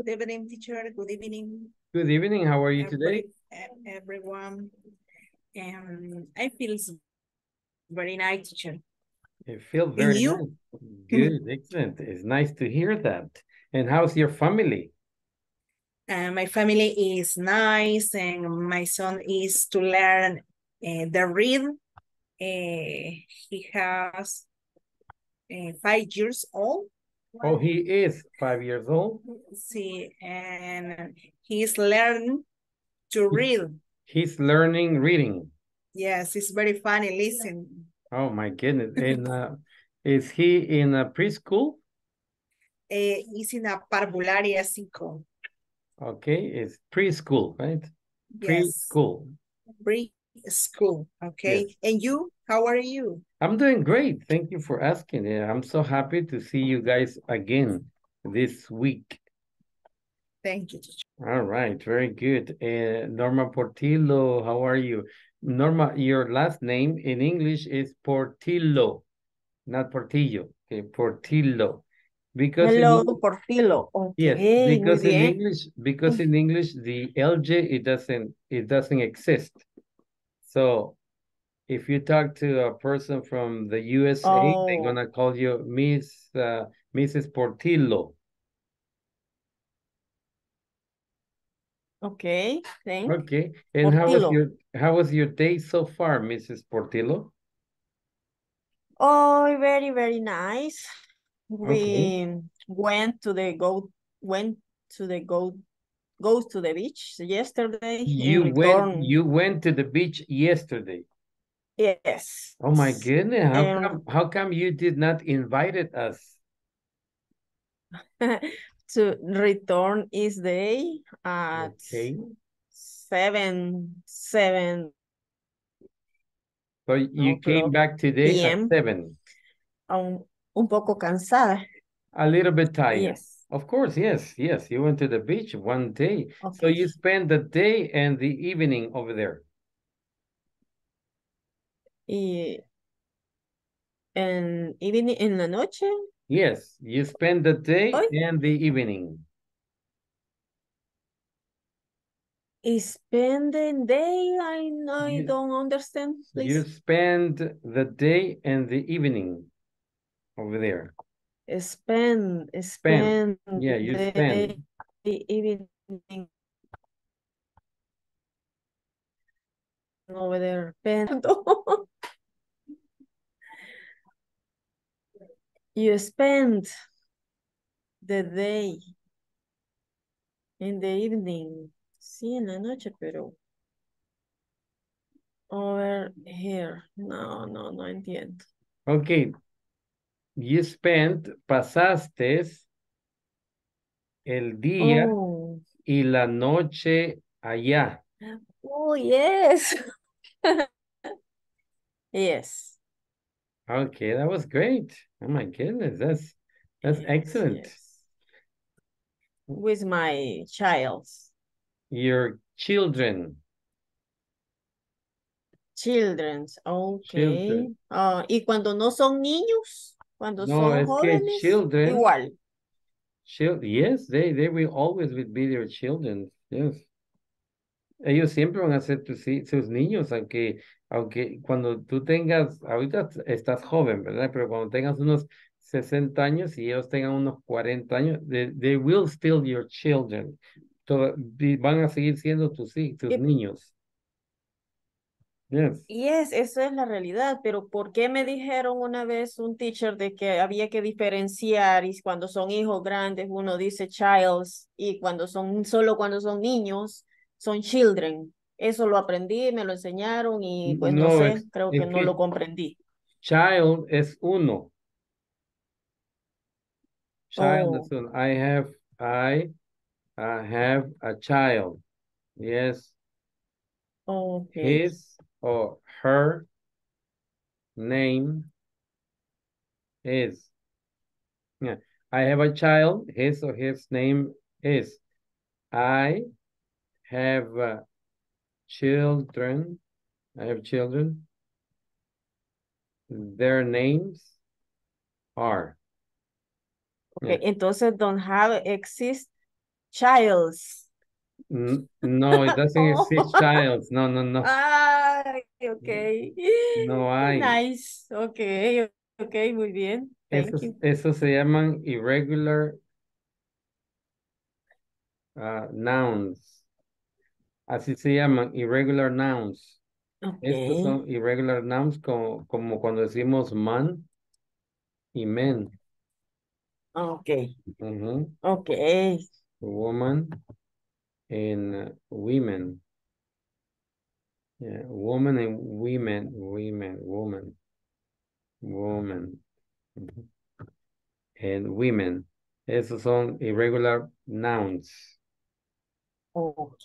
Good evening, teacher. Good evening, Good evening. How are you every- today? everyone. Um, I feel very nice, teacher. You feel very you? nice. Good, excellent. It's nice to hear that. And how's your family? Uh, my family is nice and my son is to learn uh, the read. Uh, he has uh, five years old. Oh, he is five years old. See, and he's learning to read. He's learning reading. Yes, it's very funny. Listen, Oh my goodness. And uh, is he in a preschool? uh, he's in a parvularia cinco. Okay, it's preschool, right? Yes, Preschool. preschool. Okay, and you? How are you? I'm doing great. Thank you for asking. Yeah, I'm so happy to see you guys again this week. Thank you. All right, very good. Uh, Norma Portillo, how are you? Norma, your last name in English is Portillo, not Portillo. Okay, Portillo. Because in Hello, Eng- Portillo. Okay, yes, because in. English, because in English the LJ it doesn't it doesn't exist. So if you talk to a person from the USA, they're Oh. gonna call you Miss uh, Mrs. Portillo. Okay, thank. Okay, and how was your how was your day so far, Mrs. Portillo? Oh, very, very nice. Okay. We went to the go, went to the go, goes to the beach yesterday. You went you went to the beach yesterday. Yes. Oh my goodness, how Um, come how come you did not invited us? To return is day at Okay, seven, seven, so you came back today at PM. seven. un, un poco cansada. A little bit tired. Yes. Of course, yes, yes. You went to the beach one day. So you spent the day and the evening over there. Y en evening, en la noche, Yes, you spend the day Hoy? and the evening. is spending day, I, I You- don't understand, please. You spend the day and the evening over there. Spend, spend. Yeah, you the spend. day, evening. Over there, spend. You spend the day in the evening. Sí, en la noche, pero over here. No, no, no entiendo. Okay. You spent, pasaste el día Oh, y la noche allá. oh yes. Yes. Okay, that was great. Oh my goodness, that's that's yes, excellent. yes. With my child, Your children. children's, okay. Children. Ah, y cuando no son niños, cuando No, son es que jóvenes, children- igual. Chil- yes, they, they will always be their children. Yes. Ellos siempre van a ser tus, sus niños, aunque, aunque cuando tú tengas, ahorita estás joven, ¿verdad? Pero cuando tengas unos 60 años y ellos tengan unos 40 años, they, they will still your children. Todo- van a seguir siendo tus, tus Y- niños. Yes. Yes, eso es la realidad, pero ¿por qué me dijeron una vez un teacher de que había que diferenciar y cuando son hijos grandes uno dice childs y cuando son, solo cuando son niños son children? Eso lo aprendí, me lo enseñaron y pues no, No, sé, es- creo es que no lo comprendí. Child es uno. Child Oh. is uno. I have, I, I have a child. Yes. Okay. His or her name is. Yeah, I have a child. His or his name is. I have uh, children. I have children. Their names are. Okay, entonces don't have exist Childs. N- No, it doesn't exist childs. No, no, no. Ah, ok. No hay. Nice. Ok, ok, muy bien. Thank Esos, you. esos se llaman irregular ah, nouns. Así se llaman, irregular nouns. Estos Ok, son irregular nouns como, como cuando decimos man y men. ok, Ujú. ok. Woman and uh, women. Yeah, woman and women, women, woman, woman. And women. Esos son irregular nouns. Ok,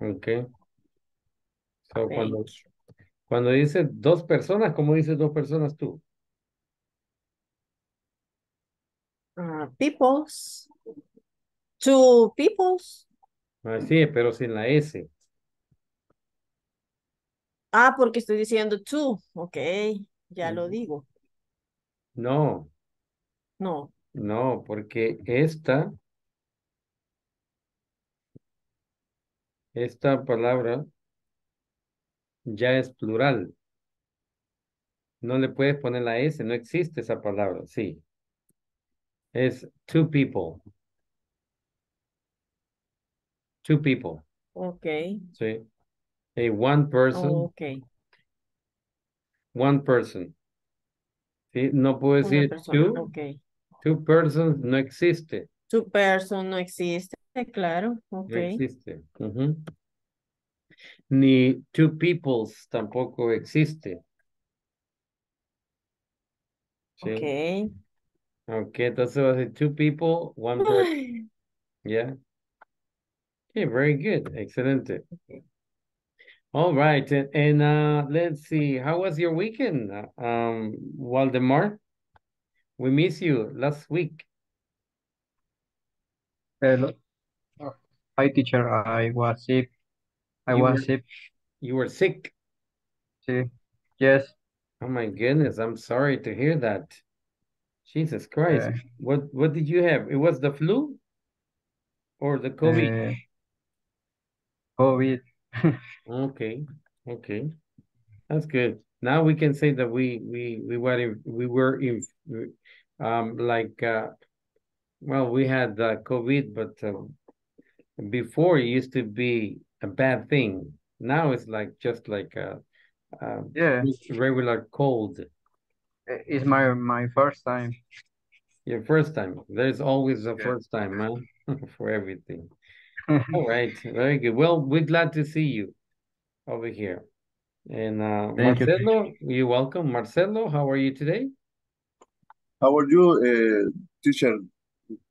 Okay. So cuando, cuando dice dos personas, ¿cómo dices dos personas tú? Ah, peoples. Two peoples. Ah, sí, pero sin la S. Ah, porque estoy diciendo two. Ok, ya lo digo. No, No. no, porque esta, esta palabra ya es plural. No le puedes poner la S, no existe esa palabra, sí. Es two people. Two people, Ok, sí. A one person, ok. one person. Sí, no puedo decir two, Ok. two persons, no existe, Two person no existe, claro. ok. no Ok. existe. Ujú. Ni two peoples tampoco existe. Sí. Ok. Ok, entonces va a ser two people, one person. Yeah. Okay, very good. Excelente. All right. And, and uh, let's see. How was your weekend, uh, um, Waldemar? We miss you last week. Hello. Hi, teacher. I was sick. I You was were- sick. You were sick. Sí. Yes. Oh my goodness. I'm sorry to hear that. Jesus Christ. Uh, What what did you have? It was the flu or the COVID? uh, COVID. Okay. Okay. That's good. Now we can say that we we we were in, we were in um like uh well we had uh, COVID but uh, before it used to be a bad thing. Now it's like just like a, a Yeah. regular cold. It's my my first time. Your first time. There's always a Yeah. first time, huh? For everything. All right, very good. Well, we're glad to see you over here. And uh, Thank you. Marcelo, you're welcome. Marcelo, how are you today? How are you, uh, teacher?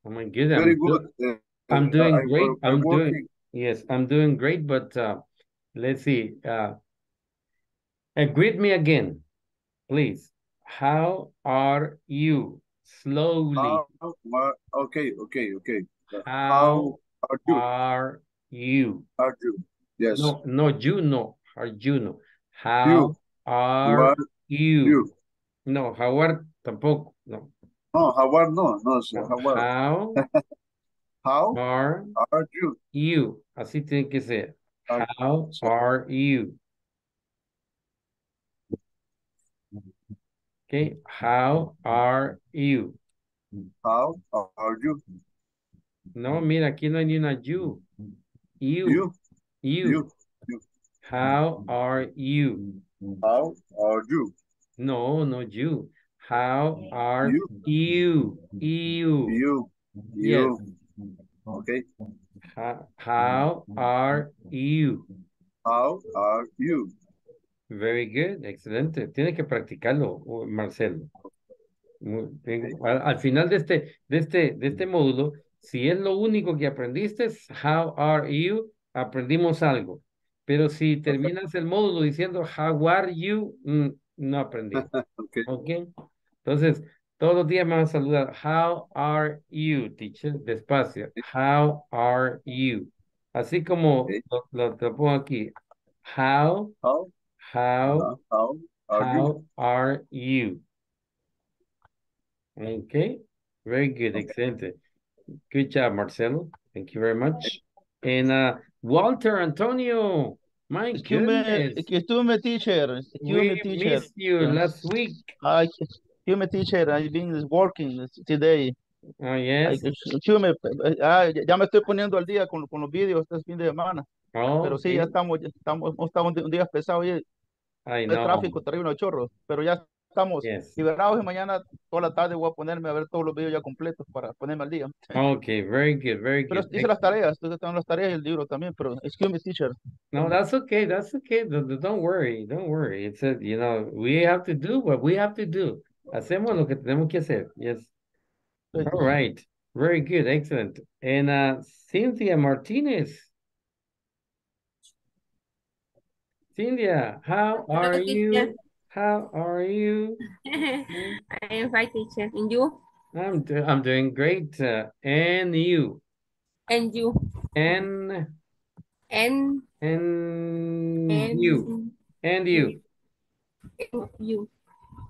Oh my goodness, Very I'm do- good. Uh, I'm doing I'm great. wor- I'm doing yes, I'm doing great. But uh, let's see. Uh, uh, greet me again, please. How are you? Slowly. How, okay, okay, okay. How are you? are you? Are you? Yes. No, no, you no. Are you no? How You. are are you? you? No, how are tampoco. No. No, how are no, no, no. how are? How How are are you? you? Así tiene que ser. Are- How are you? Okay, how are you? How are you? No, mira, aquí no hay ni una you. You, You, you. you. How are you? How are you? No, no you. How are You. you? You. You, Yes. Okay. How, how are you? How are you? Very good, excelente. Tiene que practicarlo, uh, Marcelo. Bien. Al, al final de este, de este, de este módulo, si es lo único que aprendiste, es how are you, aprendimos algo. Pero si terminas el módulo diciendo how are you, mm, no aprendí. Okay. ¿Ok? Entonces, todos los días me van a saludar. How are you, teacher? Despacio. How are you? Así como lo, lo- pongo aquí. How, How, how, uh, how are you? how are you? Okay, very good, Okay. excelente. Good job, Marcelo. Thank you very much. And uh, Walter Antonio, my Excuse me, goodness, excuse me, teacher. Excuse me, we teacher. missed you last week. I, excuse me, teacher. I've been working today. Oh, yes. excuse me, eh, ah, ya me estoy poniendo al día con, con los vídeos este fin de semana. Pero sí, ya estamos, ya estamos, estamos un día pesado y el tráfico terrible, los chorros. Pero ya estamos Yes. liberados y mañana toda la tarde voy a ponerme a ver todos los vídeos ya completos para ponerme al día. Okay, very good, very Pero good. hice las tareas, entonces tengo las tareas y el libro también, pero excuse me, teacher. No, that's okay. That's okay. Don't, don't worry. Don't worry. It's a, you know, we have to do what we have to do. Hacemos lo que tenemos que hacer. Yes. All right. Very good. Excellent. And uh, Cynthia Martinez. Cynthia, how are Hello, you? How are you? I am fine, teacher. And you? I'm do I'm doing great. Uh, and you? And you? And And and and you? And you? and you?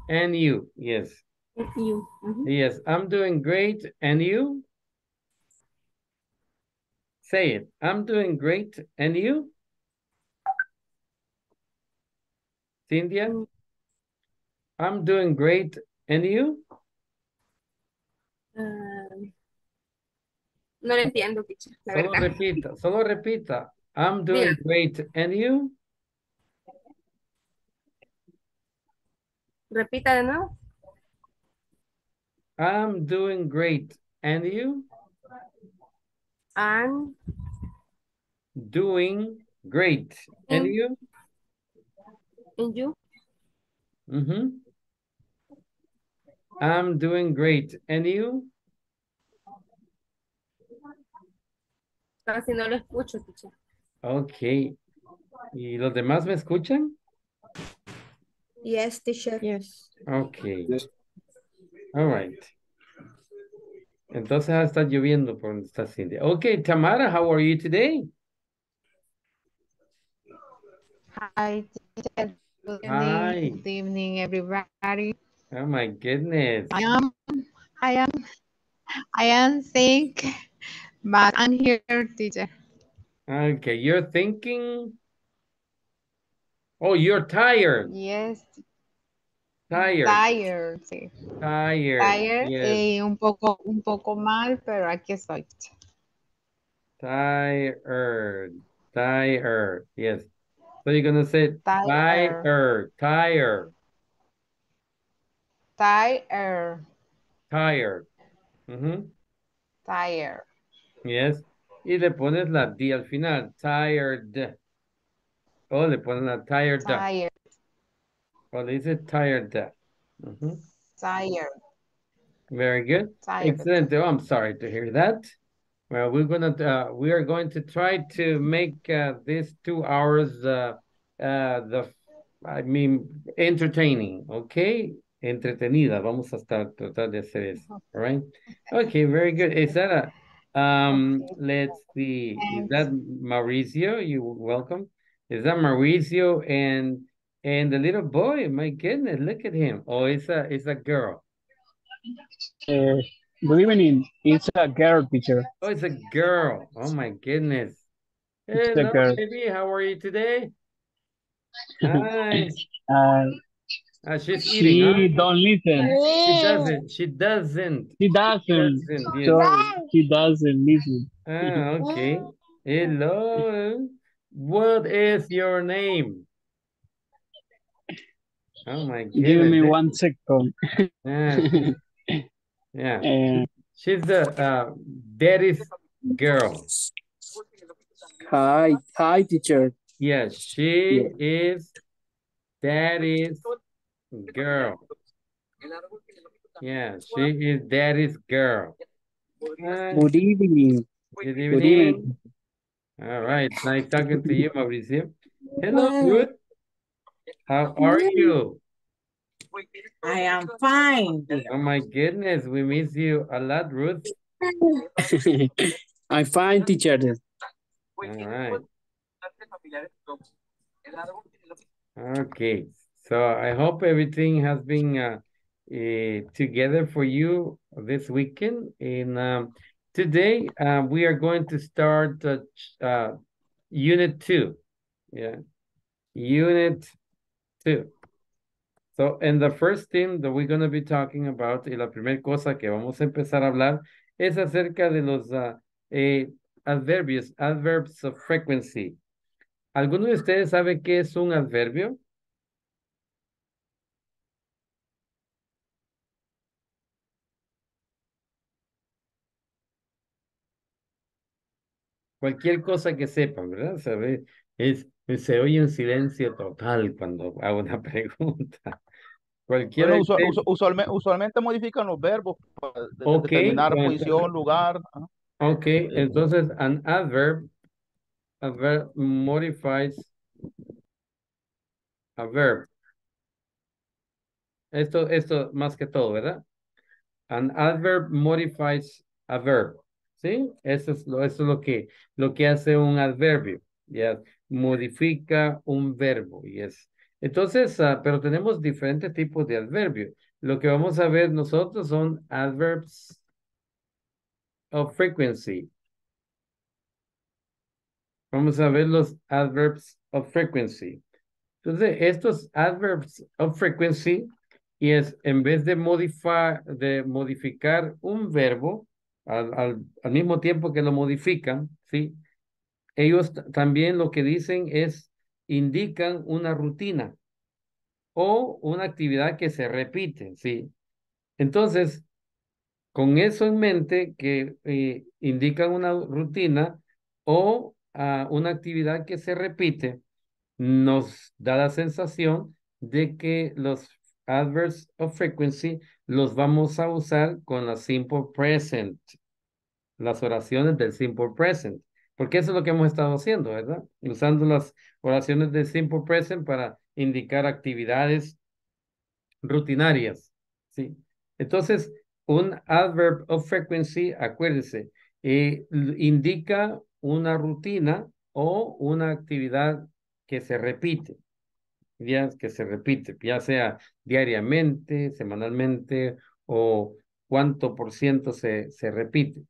And you? Yes. You? Mhm. Yes, I'm doing great. And you? Say it. I'm doing great. And you? Cynthia? Mm. I'm doing great. And you? Ah, no entiendo, teacher, Solo repita, solo repita. I'm doing Mira. great. And you? Repita de nuevo. I'm doing great. And you? And Doing great. And Mm. you? and you? Mm-hmm. I'm doing great. And you? Casi no lo escucho, teacher. Ok. ¿Y los demás me escuchan? Yes, teacher. Yes. Ok. Yes. All right. Entonces está lloviendo por donde está Cindy. Okay, Tamara, how are you today? Hi, teacher. Good Hi. evening. Good evening, everybody. Oh my goodness. I am, I am, I am sick, but I'm here, teacher. Okay, you're thinking. Oh, you're tired. Yes, Tired. tired, sí. Tired. Tired Yes. y un poco, un poco mal, pero aquí estoy. Tired. Tired. Yes. So you're gonna say Tired. tired. Tired. Tired, Tired. Ujú. tired. Yes. Y le pones la D al final. Tired. O le pones la tired. Tired, O le dice tired. Ujú. tired, Very good. tired. Excellent. Oh, I'm sorry to hear that. Well, we're gonna uh, we are going to try to make uh, these two hours uh, uh, the I mean entertaining, okay? Entretenida. Vamos a estar tratar de hacer eso. All right. Okay, very good. Is that a um? Okay. Let's see. Is that Mauricio? You welcome. Is that Mauricio and and the little boy? My goodness, look at him. Oh, it's a it's a girl. Uh, good evening. It's a girl teacher. Oh, it's a girl. Oh my goodness. It's a Hello, girl. baby. How are you today? Hi. Uh, Ah, she's eating, she huh? don't listen. She doesn't. She doesn't. She doesn't. Doesn't. Yes. She doesn't listen. Ah, okay. Hello. What is your name? Oh my goodness. Give me one second. Ah, yeah. Uh, She's the uh, daddy's girl. hi, hi, teacher. Yes, she is daddy's girl. Yeah, she is daddy's girl. Good evening. good Good evening. Evening. All right, nice talking to you, Mauricio. Hello, Ruth. How are you? I am fine. dear. Oh my goodness, we miss you a lot, Ruth. I'm fine, teacher. All right. Okay, so I hope everything has been uh, eh, together for you this weekend. And um, today uh, we are going to start uh, uh, unit two. Yeah, unit two. So, and the first thing that we're going to be talking about, y la primera cosa que vamos a empezar a hablar, es acerca de los uh, eh, adverbios, adverbs of frequency. ¿Alguno de ustedes sabe qué es un adverbio? Cualquier cosa que sepan, ¿verdad? ¿Sabe? Es, se oye un silencio total cuando hago una pregunta. Cualquier bueno, usual, usualmente, usualmente, modifican los verbos para okay, determinar posición, lugar. Ok, entonces an adverb, adverb modifies a verb. Esto, esto más que todo, ¿verdad? An adverb modifies a verb. ¿Sí? Eso es lo, eso es lo que, lo que hace un adverbio. Ya modifica un verbo. Y es. Entonces, uh, pero tenemos diferentes tipos de adverbios. Lo que vamos a ver nosotros son adverbs of frequency. Vamos a ver los adverbs of frequency. Entonces, estos adverbs of frequency y es en vez de, modificar, de modificar un verbo al, al, al, mismo tiempo que lo modifican, ¿sí? Ellos también lo que dicen es indican una rutina o una actividad que se repite, ¿sí? Entonces, con eso en mente, que eh, indican una rutina o uh, una actividad que se repite, nos da la sensación de que los adverbs of frequency los vamos a usar con la simple present, las oraciones del simple present, porque eso es lo que hemos estado haciendo, ¿verdad? Usando las oraciones del simple present para indicar actividades rutinarias, ¿sí? Entonces, un adverb of frequency, acuérdese, eh, indica una rutina o una actividad que se repite días que se repite, ya sea diariamente, semanalmente o cuánto por ciento se, se repite.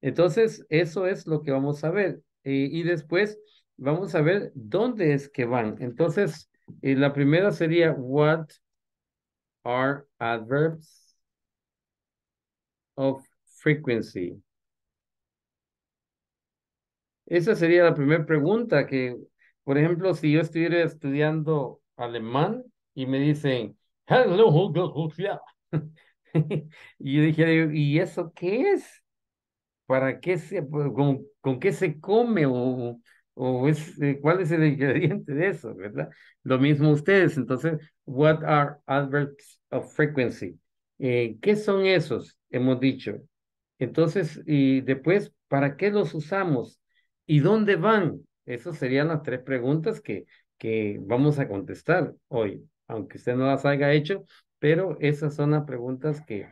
Entonces, eso es lo que vamos a ver. Eh, y después vamos a ver dónde es que van. Entonces, eh, la primera sería, what are adverbs of frequency? Esa sería la primera pregunta que por ejemplo, si yo estuviera estudiando alemán y me dicen, hello, y yo dijera, ¿y eso qué es? ¿Para qué se, pues, con, con qué se come o, o es, eh, cuál es el ingrediente de eso, verdad? Lo mismo ustedes. Entonces, what are adverbs of frequency? Eh, ¿Qué son esos? Hemos dicho. Entonces, y después, ¿para qué los usamos? ¿Y dónde van? Esas serían las tres preguntas que, que vamos a contestar hoy, aunque usted no las haya hecho, pero esas son las preguntas que,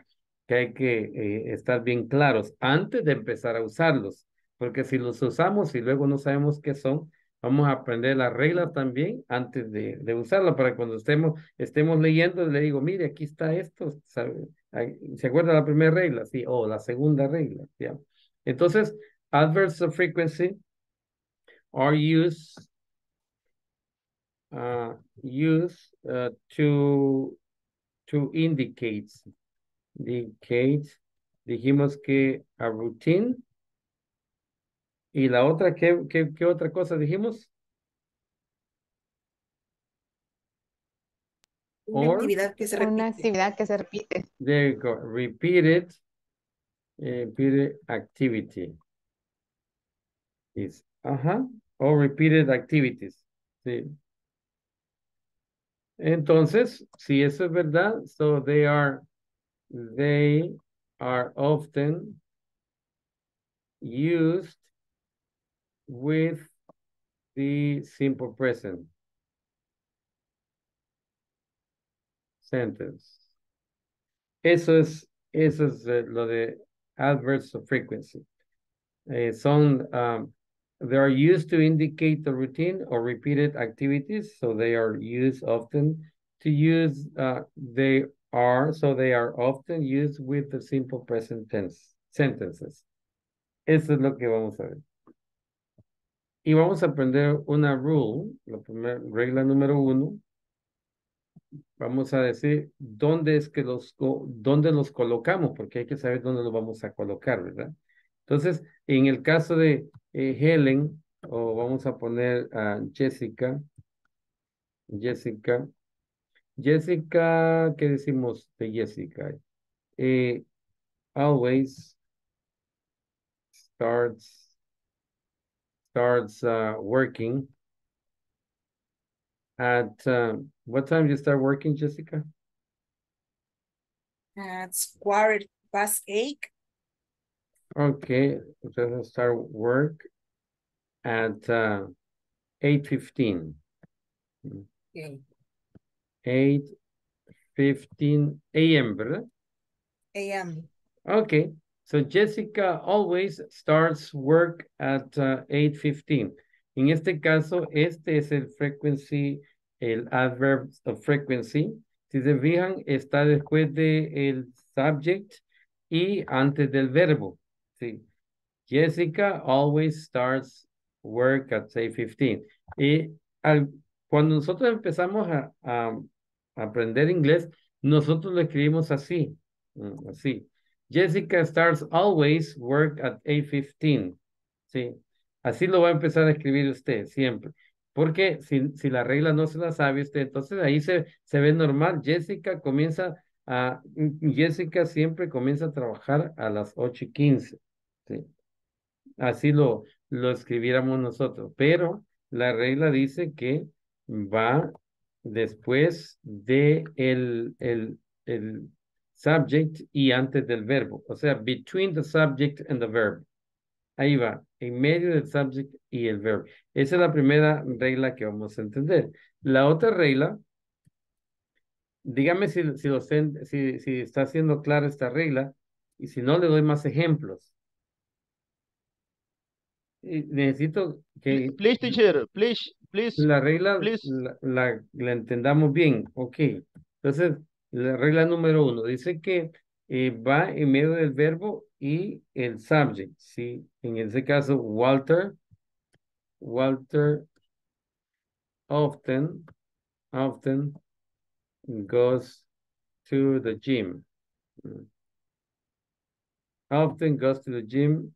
que hay que eh, estar bien claros antes de empezar a usarlos, porque si los usamos y luego no sabemos qué son, vamos a aprender las reglas también antes de, de usarlo, para cuando estemos, estemos leyendo, le digo, mire, aquí está esto, ¿se acuerda la primera regla? Sí, o la segunda regla, ¿ya? Entonces, adverse of frequency are used uh, used uh, to to indicate indicate dijimos que a routine y la otra qué qué, qué otra cosa dijimos una actividad que se repite. Una actividad que se repite. There you go. Repeated, uh, repeated activity. Is, ajá. Or repeated activities. Sí. Entonces, si eso es verdad, so they are, they are often used with the simple present sentence. Eso es, eso es uh, lo de adverbs of frequency. Eh, son um, They are used to indicate the routine or repeated activities, so they are used often. To use, uh, they are, so they are often used with the simple present tense. sentences. Eso es lo que vamos a ver. Y vamos a aprender una rule, la primera regla número uno. Vamos a decir dónde es que los, dónde los colocamos, porque hay que saber dónde los vamos a colocar, ¿verdad? Entonces, en el caso de eh, Helen, o vamos a poner a Jessica, Jessica, Jessica, ¿qué decimos de Jessica? Eh, always starts starts uh, working at uh, what time do you start working, Jessica? At quarter past eight. Okay, so start work at uh, 8.15. Okay. 8.15 a.m., ¿verdad? A.M. Okay, so Jessica always starts work at uh, 8.15. En este caso, este es el frequency, el adverb of frequency. Si se fijan, está después de el subject y antes del verbo. Sí. Jessica always starts work at 8.15. Y al, cuando nosotros empezamos a, aprender inglés, nosotros lo escribimos así, mm, así. Jessica starts always work at 8.15. Sí, así lo va a empezar a escribir usted siempre. Porque si, si la regla no se la sabe usted, entonces ahí se, se ve normal. Jessica comienza a, Jessica siempre comienza a trabajar a las 8.15. Sí. Así lo, lo escribiéramos nosotros. Pero la regla dice que va después de el, el, subject y antes del verbo. O sea, between the subject and the verb. Ahí va, en medio del subject y el verbo. Esa es la primera regla que vamos a entender. La otra regla, dígame si, si, si, si está siendo clara esta regla y si no le doy más ejemplos. Necesito que... Please, teacher, please, please. La regla La, la, entendamos bien. Ok. Entonces, la regla número uno dice que eh, va en medio del verbo y el subject. ¿sí? En ese caso, Walter, Walter often, often goes to the gym. Often goes to the gym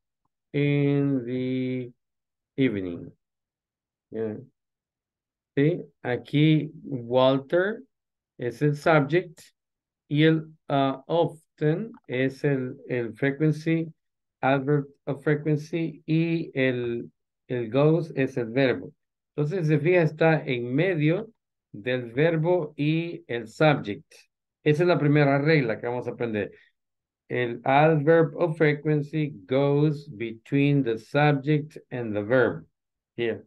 in the evening. Sí, aquí Walter es el subject y el uh, often es el, el frequency, adverb of frequency y el, el goes es el verbo. Entonces, se fija, está en medio del verbo y el subject. Esa es la primera regla que vamos a aprender. El adverb of frequency goes between the subject and the verb. Here.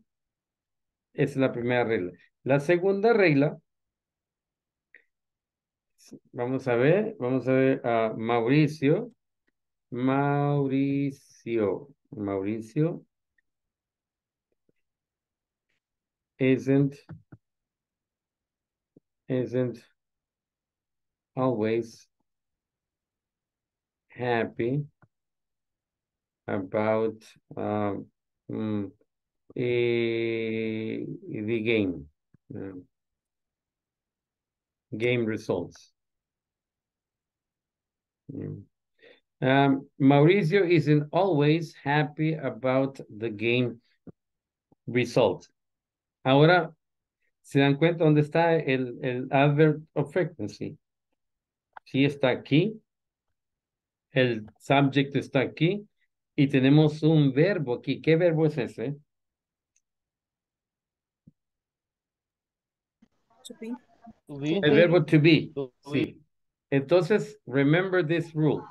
Esa es la primera regla. La segunda regla Vamos a ver, vamos a ver a Mauricio. Mauricio. Mauricio. Isn't, isn't always happy about um, the game. Um, game results. Mm. Um, Mauricio isn't always happy about the game result. Ahora, ¿se dan cuenta dónde está el, el adverb of frequency? Sí está aquí, el subject está aquí, y tenemos un verbo aquí. ¿Qué verbo es ese? El verbo to be. Sí. Entonces, remember this rule.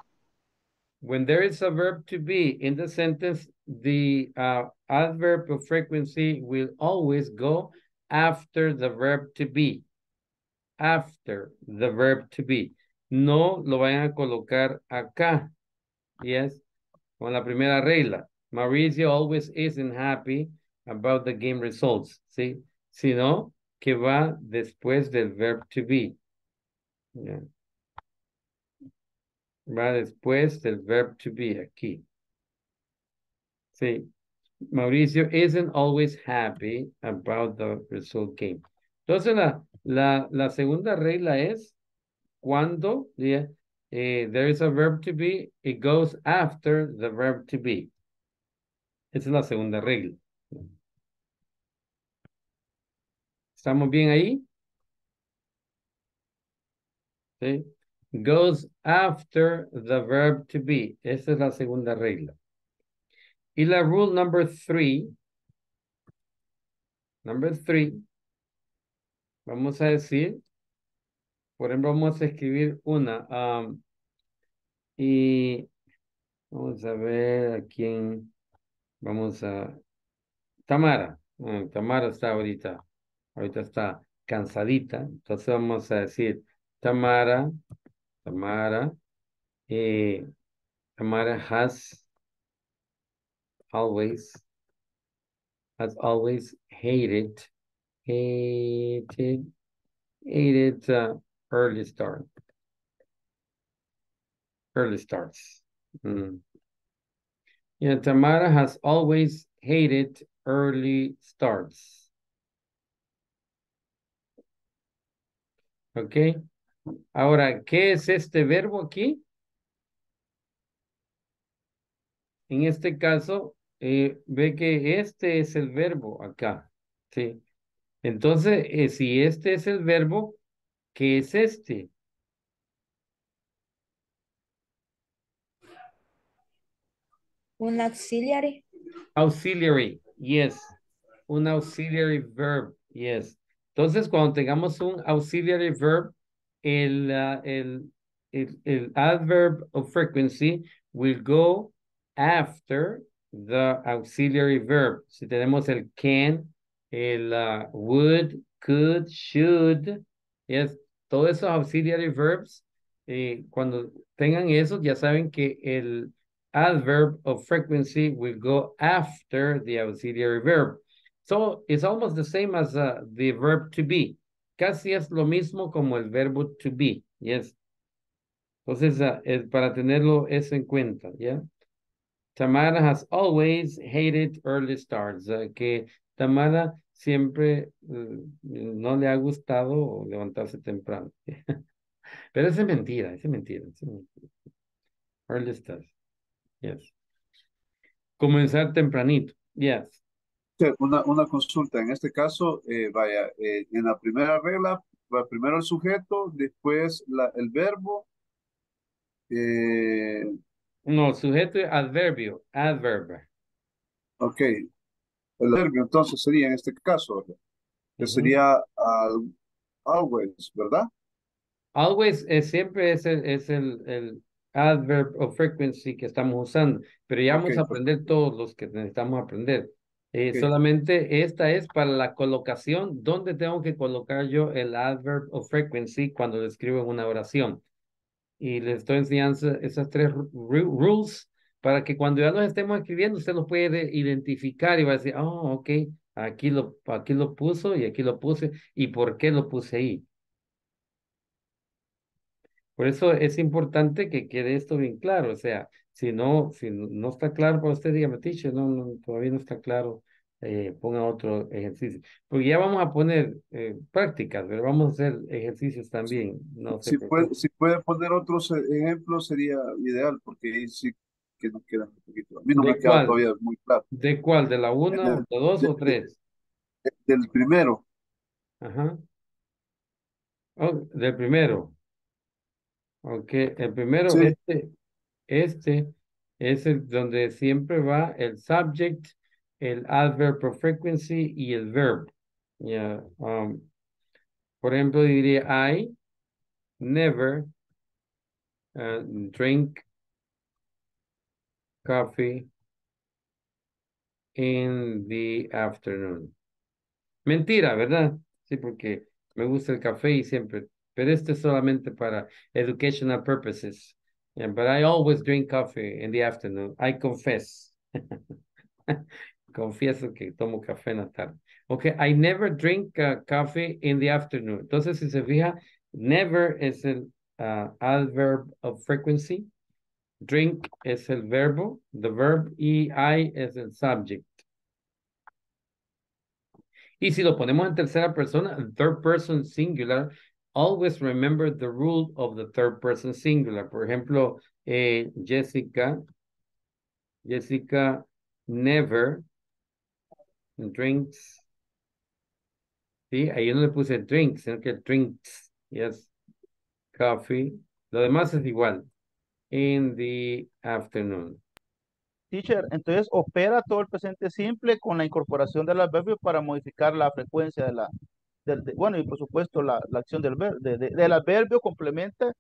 When there is a verb to be in the sentence, the uh, adverb of frequency will always go after the verb to be. After the verb to be. No lo vayan a colocar acá. Yes. Con la primera regla. Mauricio always isn't happy about the game results. ¿Sí? Sino que va después del verb to be. Yeah. va después del verb to be aquí. Sí. Mauricio isn't always happy about the result game. Entonces la, la, la segunda regla es cuando yeah, there is a verb to be, it goes after the verb to be. Esa es la segunda regla. ¿Estamos bien ahí? Sí. Goes after the verb to be. Esa es la segunda regla. Y la rule number three. Number three. Vamos a decir. Por ejemplo, vamos a escribir una. Um, y vamos a ver a quién. Vamos a... Tamara. Mm, Tamara está ahorita. Ahorita está cansadita. Entonces vamos a decir Tamara. Tamara. Eh, Tamara has always has always hated hated hated uh, early start early starts mm. yeah Tamara has always hated early starts ok ahora ¿qué es este verbo aquí? en este caso eh, ve que este es el verbo acá, ¿sí? Entonces, eh, si este es el verbo, ¿qué es este? Un auxiliary. Auxiliary, yes. Un auxiliary verb, yes. Entonces, cuando tengamos un auxiliary verb, el, uh, el, el, el adverb of frequency will go after the auxiliary verb. Si tenemos el can, el uh, would, could, should, yes, todos esos auxiliary verbs, eh, cuando tengan eso, ya saben que el adverb of frequency will go after the auxiliary verb. So it's almost the same as uh, the verb to be. Casi es lo mismo como el verbo to be, yes. Entonces, uh, para tenerlo eso en cuenta, ¿ya? Tamara has always hated early starts. que Tamara siempre uh, no le ha gustado levantarse temprano. Pero es mentira, es mentira. es mentira. Early starts. Yes. Comenzar tempranito. Yes. Una, una consulta. En este caso, eh, vaya, eh, en la primera regla, va primero el sujeto, después la, el verbo, eh, no, sujeto adverbio, adverb. Ok. El adverbio entonces sería en este caso, que sería always, ¿verdad? Always es, siempre es el, es el, el adverb of frequency que estamos usando, pero ya vamos a aprender todos los que necesitamos aprender. Eh, solamente esta es para la colocación, donde tengo que colocar yo el adverb of frequency cuando lo escribo en una oración y les estoy enseñando esas tres rules para que cuando ya los estemos escribiendo, usted los puede identificar y va a decir, oh, ok, aquí lo, aquí lo puso y aquí lo puse, y por qué lo puse ahí. Por eso es importante que quede esto bien claro, o sea, si no, si no está claro para usted, dígame, teacher, no, no, todavía no está claro, eh, ponga otro ejercicio. Porque ya vamos a poner eh, prácticas, pero vamos a hacer ejercicios también. No si, puede, si puede poner otros e, ejemplos sería ideal, porque sí que nos queda un poquito. A mí no me queda todavía muy claro. ¿De cuál? ¿De la una, de dos o tres? del primero. Ajá. Oh, del primero. Ok, el primero, este, este es el donde siempre va el subject el adverb of frequency y el verb. Yeah. Um, por ejemplo, diría I never uh, drink coffee in the afternoon. Mentira, ¿verdad? Sí, porque me gusta el café y siempre, pero este es solamente para educational purposes. Yeah, but I always drink coffee in the afternoon. I confess. confieso que tomo café en la tarde. Ok, I never drink uh, coffee in the afternoon. Entonces, si se fija, never es el uh, adverb of frequency. Drink es el verbo, the verb, y I es el subject. Y si lo ponemos en tercera persona, third person singular, always remember the rule of the third person singular. Por ejemplo, eh, Jessica, Jessica never drinks. Sí, ahí no le puse drinks, sino que drinks, yes, coffee. Lo demás es igual. In the afternoon. Teacher, entonces opera todo el presente simple con la incorporación del adverbio para modificar la frecuencia de la, del, de- bueno, y por supuesto la, la acción del, ver, de, de- del adverbio complementa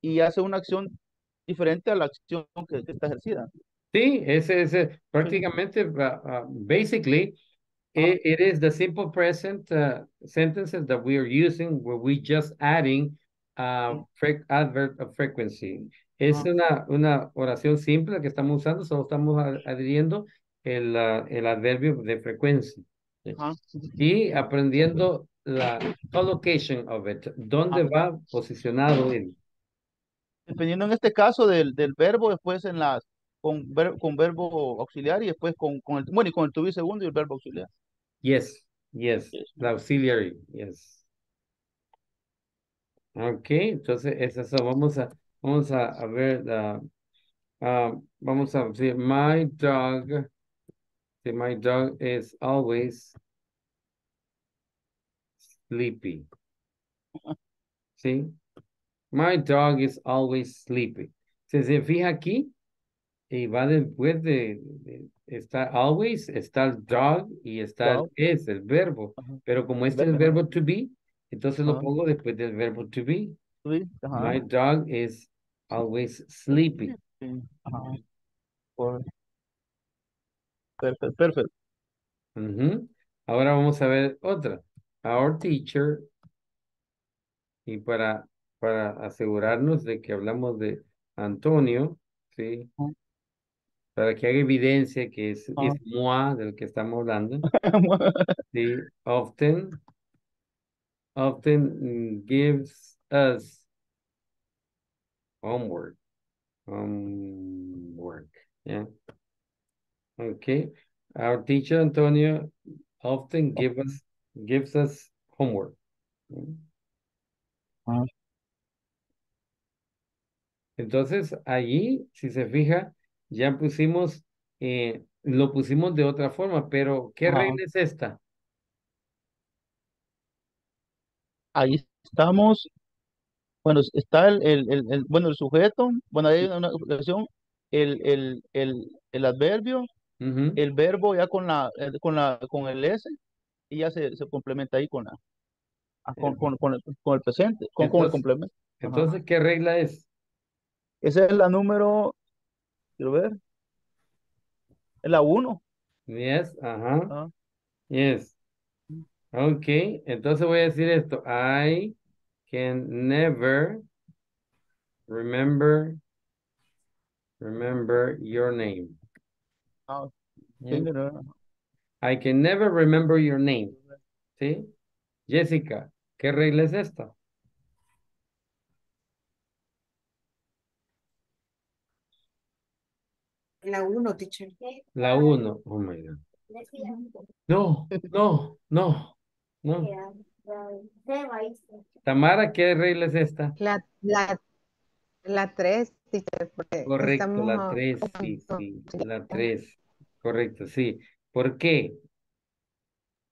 y hace una acción diferente a la acción que, que está ejercida. Sí, ese es prácticamente, uh, uh, basically, it, it is the simple present uh, sentences that we are using where we just adding uh, adverb of frequency. Es una, una oración simple que estamos usando, solo estamos adhiriendo el, el adverbio de frecuencia. Y aprendiendo la collocation of it, dónde va posicionado él. Dependiendo en este caso del, del verbo, después en las, con, ver- con verbo auxiliar y después con, con el, bueno, y con el to be segundo y el verbo auxiliar. Yes, yes, the auxiliary, yes. Ok, entonces es eso, vamos a, vamos a, a ver, la, vamos a decir, my dog, my dog is always sleepy. ¿Sí? My dog is always sleepy. Si se fija aquí, y va después de, de- está always, está el dog y está el es, el verbo. Pero como este es el Verbo. to be, entonces lo pongo después del verbo to be. My dog is always sleepy. Perfecto, perfecto. Ujú. Ahora vamos a ver otra. Our teacher. Y para, para asegurarnos de que hablamos de Antonio, ¿sí? Para que haga evidencia que es moi del que estamos hablando. Sí, often, often mm, gives us homework. Homework, yeah. Okay. Our teacher Antonio often give us, gives us homework. Ah. Entonces, allí, si se fija, ya pusimos, eh, lo pusimos de otra forma, pero ¿qué Ajá. regla es esta? Ahí estamos. Bueno, está el, el, el, el- bueno, el sujeto, bueno, hay una explicación, el, el, el, el adverbio, Ujú. el verbo ya con la, el- con la, con el S, y ya se, se complementa ahí con la, ah, con, Eh, con, con el, con el presente, con, con el Entonces, complemento. Ajá. entonces, ¿qué regla es? Esa es la número, quiero ver, es la uno. Yes, ajá, Ah, yes. Ok, entonces voy a decir esto. I can never remember, remember your name. Yeah. mira, I can never remember your name. ¿Sí? Jessica, ¿qué regla es esta? La uno, teacher. La uno. Oh my God. No, no, no, no. Tamara, ¿qué regla es esta? La, la, la tres, teacher, porque Correcto, estamos la a- tres, sí, sí, la tres. Correcto, sí. ¿Por qué?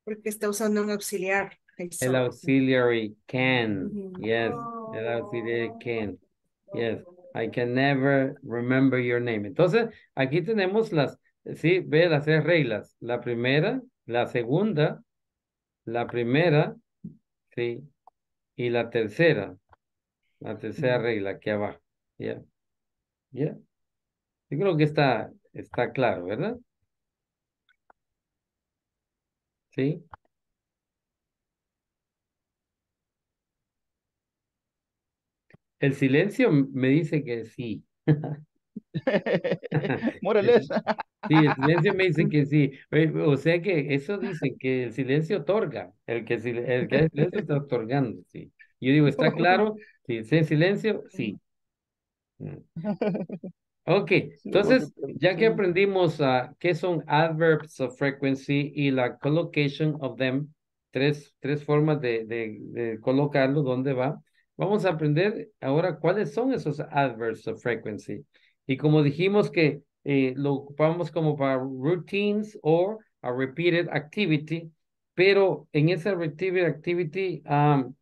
Porque está usando un auxiliar. El auxiliary can. Yes, el auxiliary can. Yes, I can never remember your name. Entonces, aquí tenemos las, sí, ve las tres reglas. La primera, la segunda, la primera, sí, y la tercera. La tercera regla aquí abajo. Ya, ya. Yo creo que está, está claro, ¿verdad? Sí. El silencio me dice que sí. Moreles. Sí, el silencio me dice que sí. O sea que eso dice que el silencio otorga. El que, el que silencio está otorgando, sí. Yo digo, ¿está claro? Sí, ¿sí, silencio? Sí. Mm. Ok, entonces, ya que aprendimos a qué son adverbs of frequency y la collocation of them, tres, tres formas de, de, de colocarlo, dónde va, vamos a aprender ahora cuáles son esos adverbs of frequency. Y como dijimos que eh, lo ocupamos como para routines o a repeated activity, pero en esa repeated activity, um,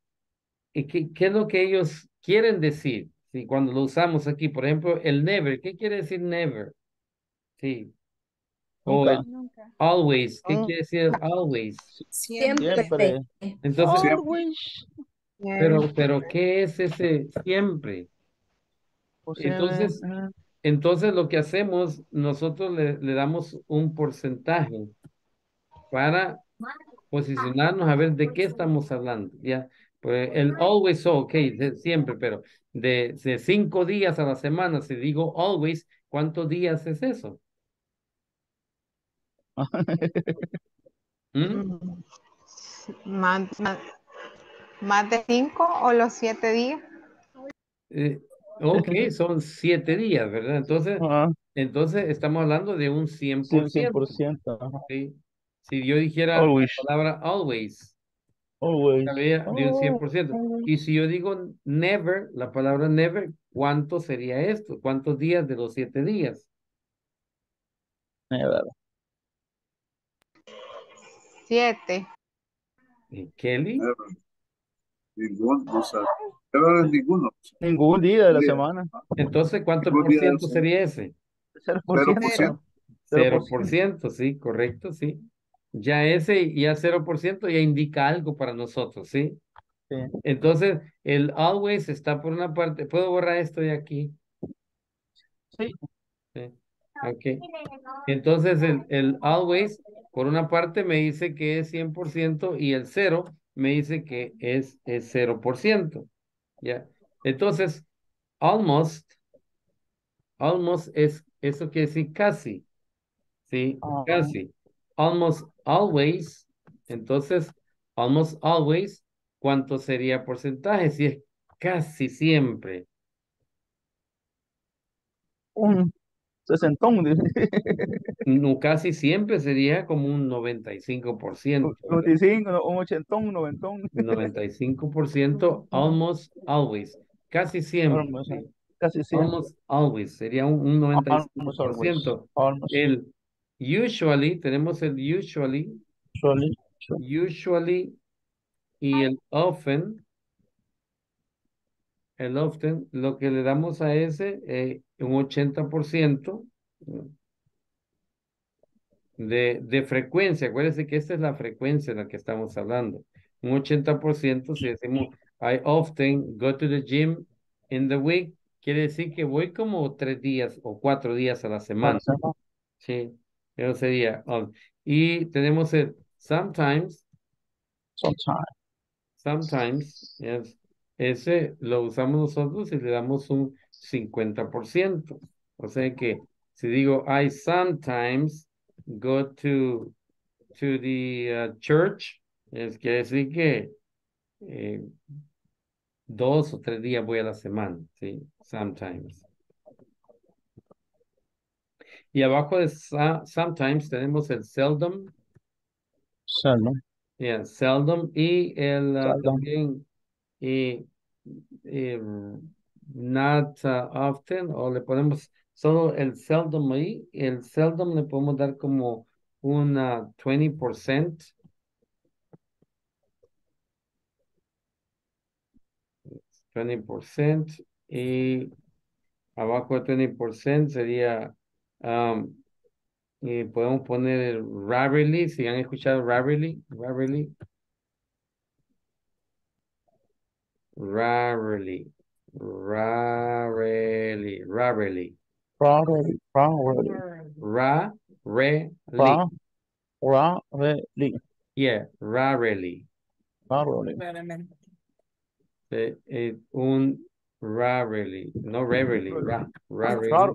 ¿y ¿qué, qué es lo que ellos quieren decir? Sí, cuando lo usamos aquí, por ejemplo, el never, ¿qué quiere decir never? Sí. O Nunca. el always, ¿qué Ah. quiere decir always? Siempre. Siempre. Entonces, Always. pero, pero, ¿qué es ese siempre? Entonces, Entonces lo que hacemos, nosotros le, le damos un porcentaje para posicionarnos a ver de qué estamos hablando, ¿ya? Pues el always, so, ok, de- siempre, pero de, de cinco días a la semana, si digo always, ¿cuántos días es eso? ¿Mm? Más, más, más de cinco o los siete días. Eh, ok, son siete días, ¿verdad? Entonces, ajá, entonces estamos hablando de un 100%. 100%, 100%, ajá. ¿sí? Si yo dijera Always. la palabra always, Always. de un 100%. Always. Y si yo digo never, la palabra never, ¿cuánto sería esto? ¿Cuántos días de los siete días? Never. Siete. Kelly, Never. Never es ninguno. Ningún día de la semana. entonces, ¿cuánto por ciento cien. sería ese? 0%. Cero. Cero por ciento, sí, correcto, sí. Ya ese, ya cero por ciento ya indica algo para nosotros, ¿sí? Sí. Entonces, el always está por una parte, ¿puedo borrar esto de aquí? Sí. Sí. Ok. Entonces, el, el always, por una parte, me dice que es 100% y el cero me dice que es, es 0%. ¿Ya? Entonces, almost, almost es, eso quiere decir casi. ¿Sí? Ajá. Casi. Almost always. Entonces, almost always, ¿cuánto sería porcentaje? Si es casi siempre. Un sesentón. No, casi siempre sería como un 95%. ¿verdad? 95, no, un ochentón, un noventón. 95% almost always. Casi siempre. Almost. Casi siempre. Almost always. Sería un, un Almost always. 95%. Almost. El usually, tenemos el usually, Surely. usually y el often. El often, lo que le damos a ese, eh, un 80% de, de frecuencia. Acuérdense que esta es la frecuencia de la que estamos hablando. Un 80% si decimos, I often go to the gym in the week, quiere decir que voy como tres días o cuatro días a la semana. Sí, eso sería. um, y tenemos el sometimes, Sometimes. sometimes, yes, ese lo usamos nosotros y le damos un 50%. O sea que si digo, I sometimes go to, to the uh, church, es quiere decir que eh, dos o tres días voy a la semana, ¿sí? Sometimes. Y abajo de so- sometimes tenemos el seldom, Seldom. yeah, seldom y el uh, Seldom. también y, y, not uh, often o le ponemos solo el seldom ahí, el seldom le podemos dar como una 20%. Twenty percent y abajo de 20% sería um, y podemos poner el si han escuchado rarely, rarely, rarely, rarely, rarely, Rarely. Rarely. ra, re, Ra- Rarely. yeah, rarely, Rarely. Un rarely, no rarely, ra, rarely, Rar-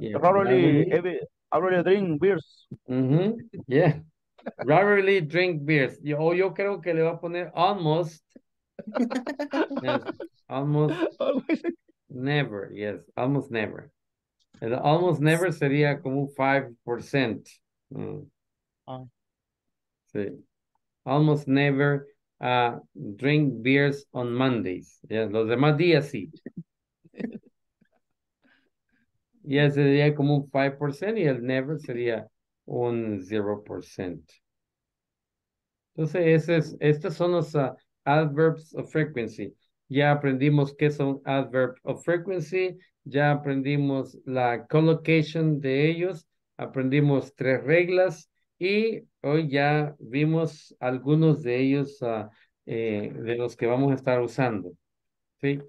Yeah, Rarely. rarely. Every, really drink beers. Mhm, yeah, rarely drink beers, yo, yo creo que le va a poner almost, yes, almost never, yes, almost never. El almost never sería como un 5%. Mm. Ah. Sí. Almost never uh, drink beers on Mondays. Ya, Los demás días sí. Y ese sería como un 5% y el never sería un 0%. Entonces, ese es, estos son los ah, adverbs of frequency. Ya aprendimos qué son adverbs of frequency, ya aprendimos la collocation de ellos, aprendimos tres reglas y hoy ya vimos algunos de ellos ah, eh, de los que vamos a estar usando. ¿Sí?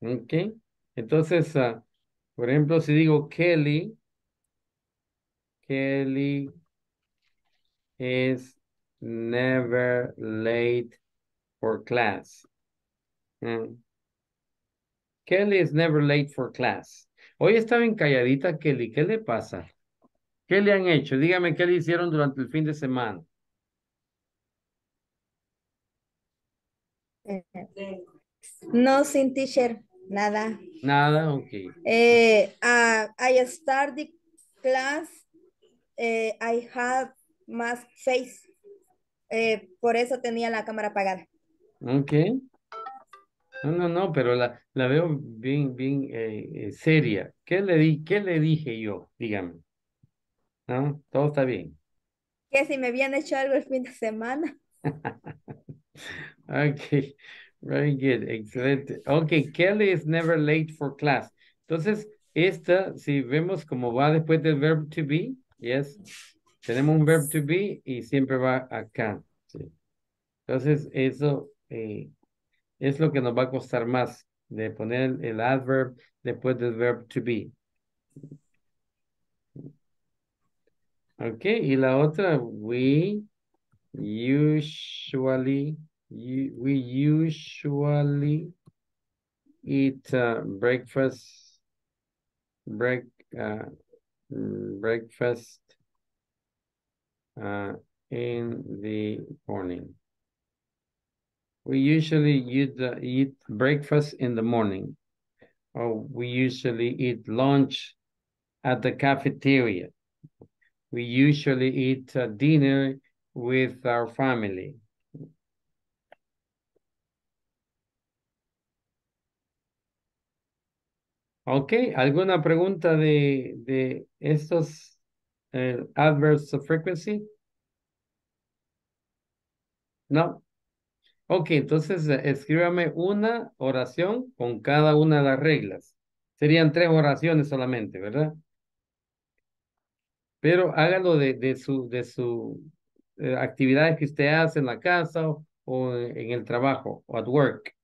Ok. Entonces, ah, por ejemplo, si digo Kelly, Kelly is never late for class. Mm. Kelly is never late for class. Hoy está bien calladita Kelly. ¿Qué le pasa? ¿Qué le han hecho? Dígame qué le hicieron durante el fin de semana. No, sin teacher, nada. Nada, ok. Eh, uh, I start the class, eh, I have más face. Eh, por eso tenía la cámara apagada. Ok. No, no, no, pero la, la veo bien, bien eh, eh, seria. ¿Qué le di, qué le dije yo? Dígame. ¿No? Todo está bien. Que si me habían hecho algo el fin de semana. Okay, very good, excelente. Okay, Kelly is never late for class. Entonces, esta, si vemos cómo va después del verb to be, yes, tenemos un verb to be y siempre va acá. sí. Entonces, eso eh, es lo que nos va a costar más de poner el adverb después del verb to be. Ok, y la otra, we usually, you- we usually eat uh, breakfast, break, uh, mm, breakfast uh, in the morning. We usually eat, uh, eat breakfast in the morning. Or we usually eat lunch at the cafeteria. We usually eat uh, dinner with our family. Ok, ¿alguna pregunta de, de estos eh, adverbs of frequency? No. Ok, entonces eh, escríbame una oración con cada una de las reglas. Serían tres oraciones solamente, ¿verdad? Pero hágalo de, de su, de su eh, actividades que usted hace en la casa o, o en el trabajo o at work.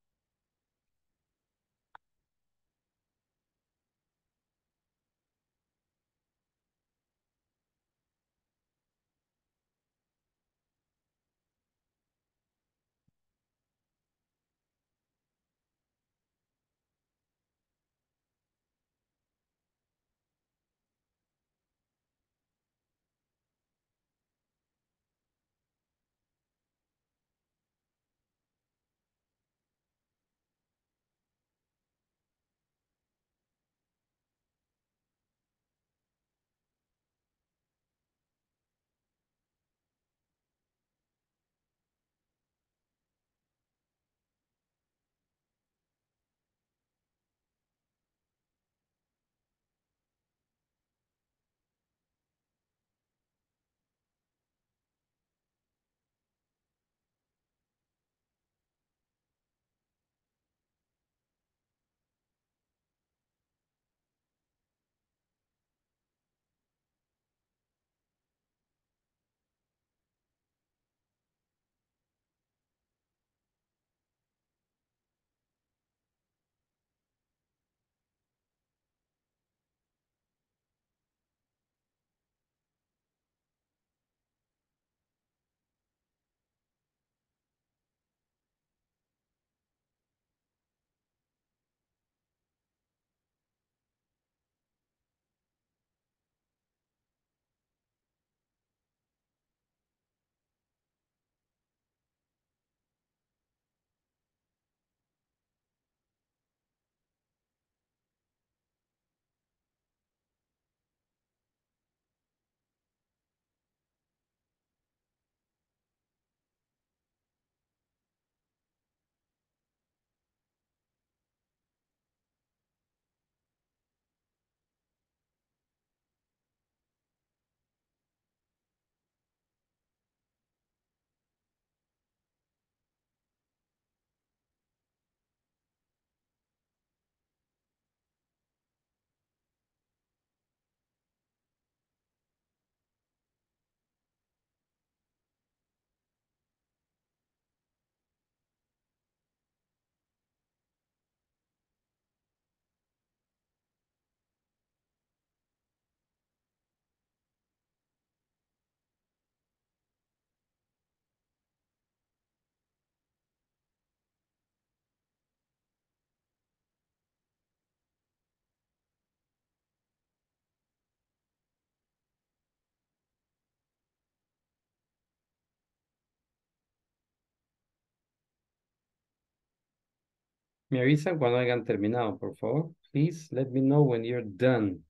Me avisan cuando hayan terminado, por favor. Please let me know when you're done.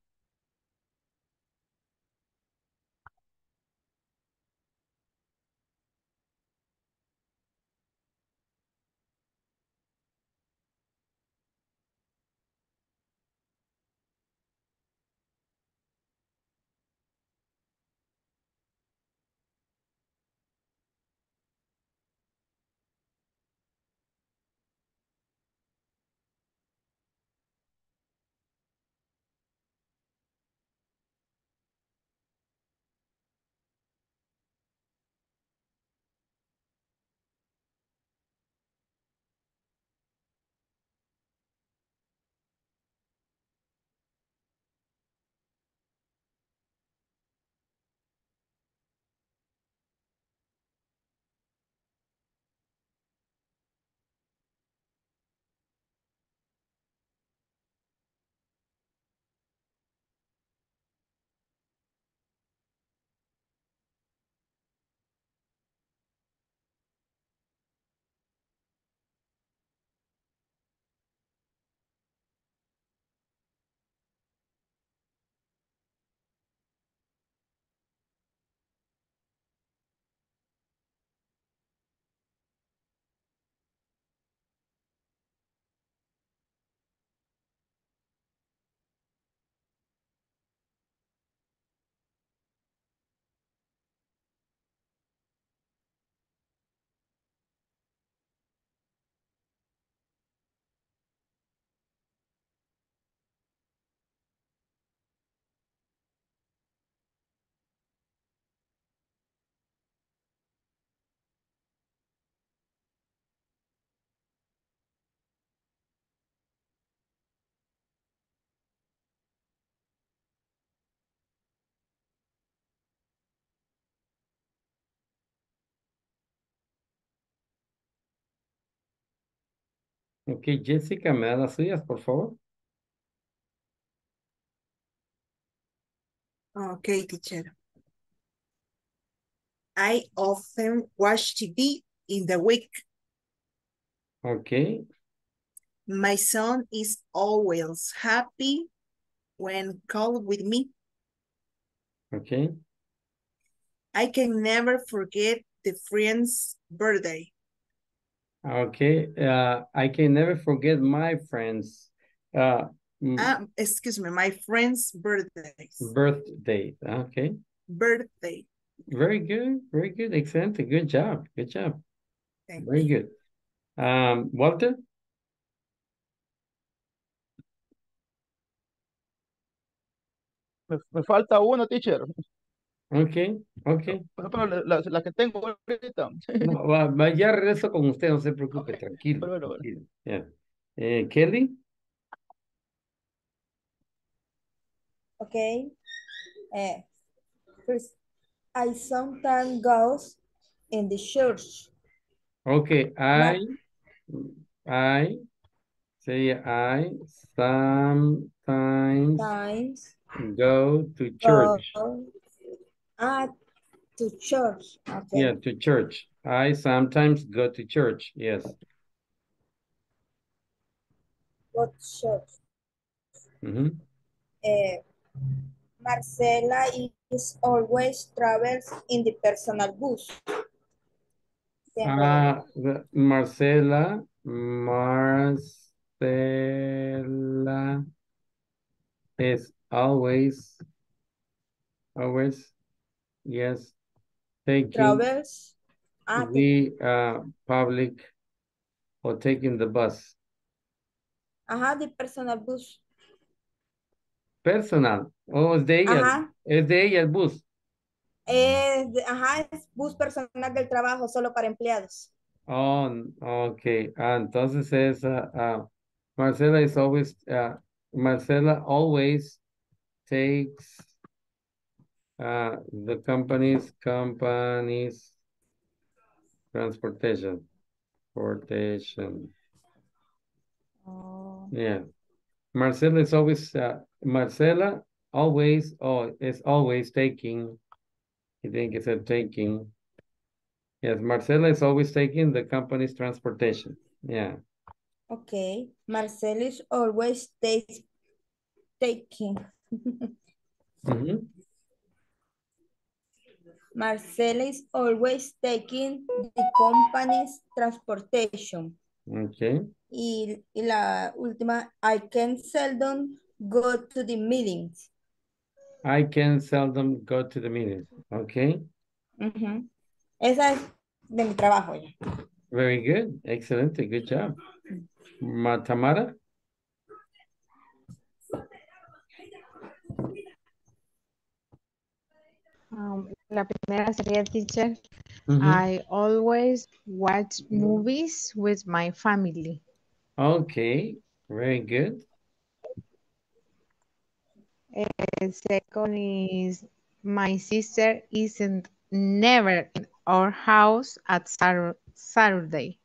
Ok, Jessica, ¿me da las suyas, por favor? Okay, teacher. I often watch TV in the week. Ok. My son is always happy when called with me. Ok. I can never forget the friend's birthday. Okay. Uh, I can never forget my friends. Uh, Ah, excuse me, my friend's birthdays. birthday. Okay. Birthday. Very good. Very good. Excellent. Good job. Good job. Thank Very you. good. Um, Walter? Me, me falta una, teacher. Okay. Okay. Por ejemplo, la, la- la que tengo ahorita. No, va, va, ya regreso con usted, no se preocupe, tranquilo. Bueno, bueno, bueno. tranquilo. Ya. Eh, Kelly? Okay. Eh, first, I sometimes goes in the church. Okay, I, I, say I sometimes Times go to church. go ah, to church. Okay. Yeah, to church. I sometimes go to church, yes. To church. Mhm. Eh, Marcela is always travels in the personal bus. Ah, the- Marcela, Marcela is always, always, yes, taking travels. Ah, the the uh, public or taking the bus. Ajá, de personal bus. Personal, oh, es de ella, Ajá. es de ella el bus. Es de- ajá, es bus personal del trabajo solo para empleados. Oh, okay, ah, entonces es, uh, uh, Marcela is always, uh, Marcela always takes uh, the company's, company's transportation, transportation, Oh. yeah. Marcela is always, uh, Marcela always, oh, is always taking, I think it's a taking. Yes, Marcela is always taking the company's transportation, yeah. Okay. Marcel is always takes taking. Ujú. Marcel is always taking the company's transportation. Okay. Y, y la última, I can seldom go to the meetings. I can seldom go to the meeting. Okay. Esa es de mi trabajo ya. Very good. Excellent. Good job. Ma Um, la primera sería teacher. Mhm. I always watch movies with my family. Okay. Very good. The second is my sister isn't never in our house at Sar- Saturday.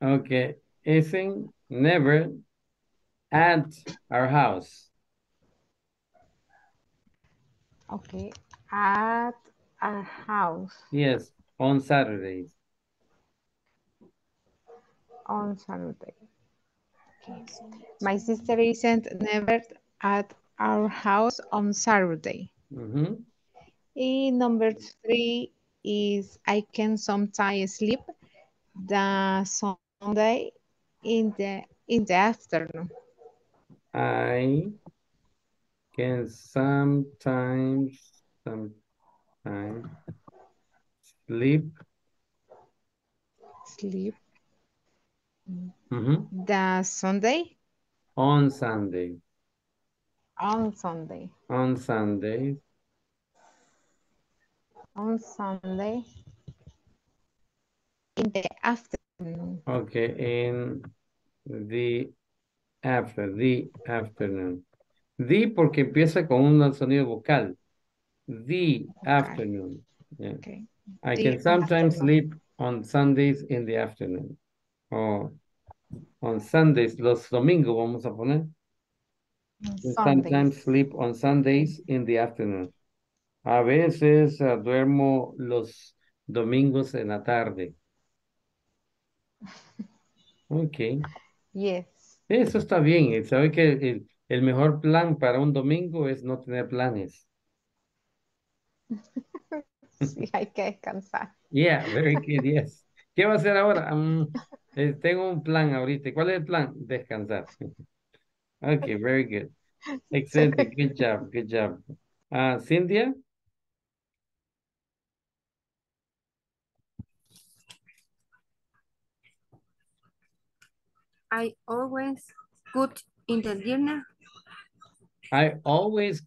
Okay. Isn't never at our house. Okay. At our house Yes. On Saturdays. on Saturday. Okay. My sister isn't never at our house on Saturday. Mhm. And number three is I can sometimes sleep the Sunday in the in the afternoon. I can sometimes, sometimes sleep. Sleep Mhm. the Sunday On Sunday. on Sunday. On Sundays. On Sunday in the afternoon. Okay, in the after, the afternoon. The porque empieza con un sonido vocal. The afternoon. Yeah. Okay. I The can sometimes afternoon. sleep on Sundays in the afternoon. O on Sundays, los domingos vamos a poner. Sometimes sleep on Sundays in the afternoon. A veces ah, duermo los domingos en la tarde. Ok. Yes. Eso está bien. Sabe que el, el mejor plan para un domingo es no tener planes. Sí, hay que descansar. Yeah, very good, yes. ¿Qué va a hacer ahora? Mm, eh, tengo un plan ahorita. ¿Cuál es el plan? Descansar. Okay, very good. Excelente. Good job, good job. Ah, Cintia? I always cook in the dinner I always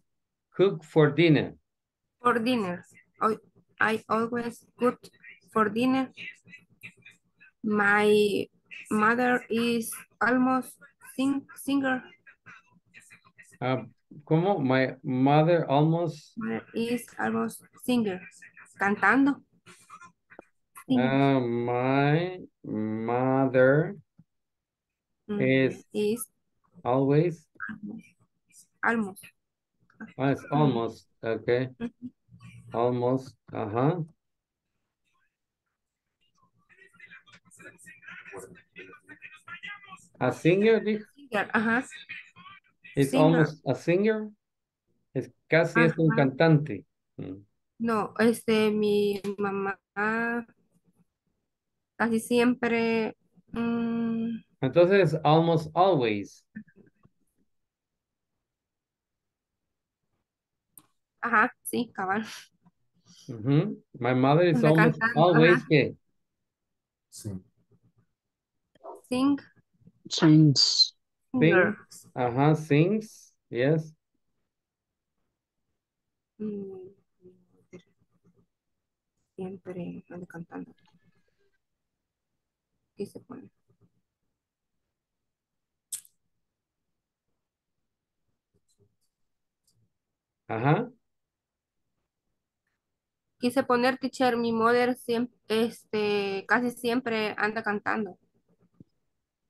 cook for dinner. For dinner. I, I always cook for dinner. My mother is almost sing, singer. Ah, ¿Cómo? My mother almost is almost singer. Cantando. Uh, my mother Mm, is is always, almost. Oh, it's almost, okay, almost, uh-huh. A singer, dijo? Ajá. It's Singer. almost a singer. Es casi es un Ajá. cantante. Mm. No, este, mi mamá casi siempre, mm, Entonces, almost always. Ajá, sí, cabal. Ujú. My mother is almost always, ajá. ¿qué? Sing, Sings. Sings, ajá, sings, yes. Mm, Siempre anda cantando. ¿Qué se pone? Ajá. Quise poner teacher, mi mother siempre, este, casi siempre anda cantando.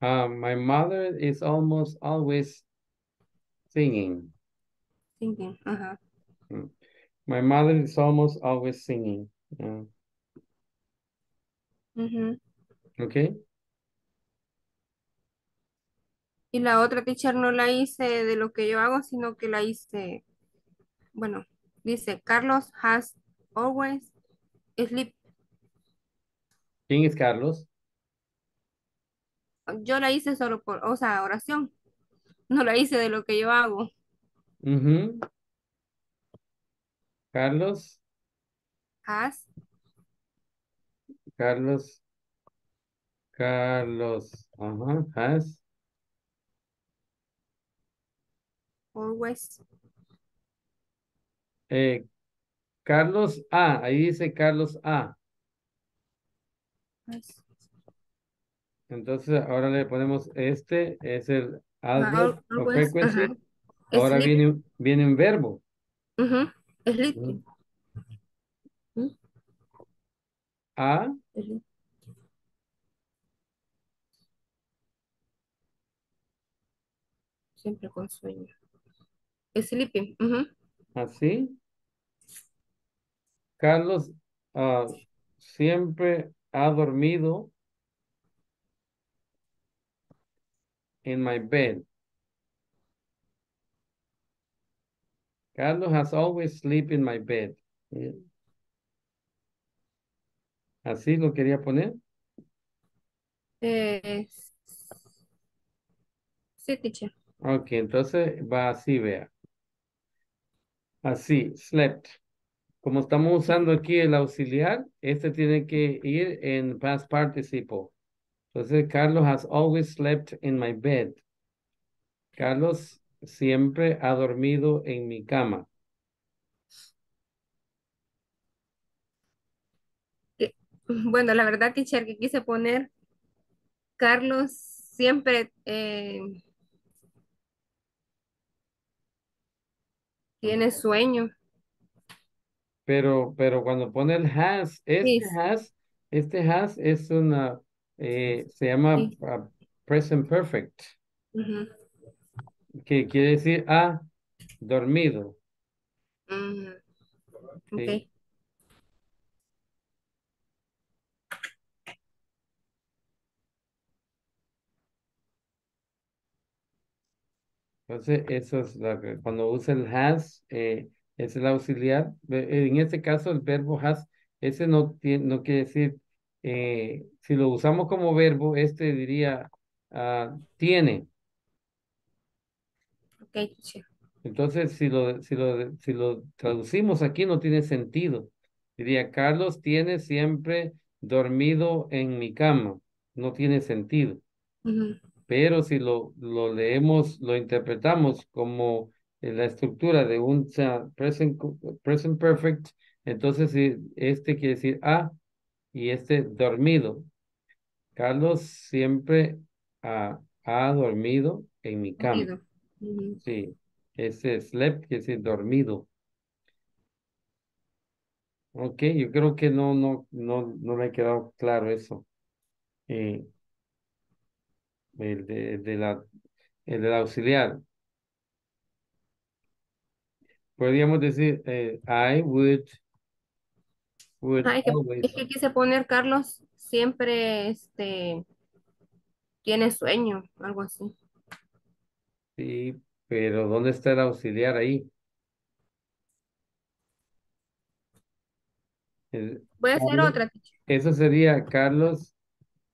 Uh, my mother is almost always singing. Singing, ajá. Mm. My mother is almost always singing. Uh, Ujú. okay. Y la otra teacher no la hice de lo que yo hago, sino que la hice, bueno, dice, Carlos has always sleep. ¿Quién es Carlos? Yo la hice solo por, o sea, oración. No la hice de lo que yo hago. Ujú. Carlos, Has Carlos, Carlos, ajá, has, always. eh, Carlos A, ahí dice Carlos A. has Entonces ahora le ponemos este, es el Al- adverb o always, frequency. ajá. Ahora Sleep. viene, viene un verbo. Sleep. Ujú. ¿Mm? A, Sleep. Siempre con sueño. Sleeping. ujú. así. Carlos ah, siempre ha dormido in my bed. Carlos has always sleep in my bed. Eh, Así lo quería poner. Eh, sí, teacher. Ok, entonces va así, vea. Así, slept. Como estamos usando aquí el auxiliar, este tiene que ir en past participle. Entonces, Carlos has always slept in my bed. Carlos siempre ha dormido en mi cama. Bueno, la verdad, teacher, que quise poner Carlos siempre eh, tiene sueño. Pero, pero cuando pone el has, este has, este has es una, eh, se llama Sí. ah, present perfect, que quiere decir ha dormido. Mm, Sí. Entonces, eso es lo que, cuando usa el has, eh, es el auxiliar. En este caso, el verbo has, ese no, tiene, no quiere decir, eh, si lo usamos como verbo, este diría, ah, tiene. Ok. Entonces, si lo, si lo, si lo traducimos aquí, no tiene sentido. Diría, Carlos tiene siempre dormido en mi cama. No tiene sentido. Ujú. Pero si lo, lo leemos, lo interpretamos como la estructura de un present, present perfect, entonces este quiere decir a y este dormido. Carlos siempre ha, ha dormido en mi cama. Sí, ese slept quiere decir dormido. Ok, yo creo que no, no, no, no me ha quedado claro eso. Eh, el de, de la, el del auxiliar. Podríamos decir, eh, I would, would es que, es que quise poner Carlos siempre este, tiene sueño, algo así. sí, pero ¿dónde está el auxiliar ahí? El- Voy a hacer otra. Eso sería Carlos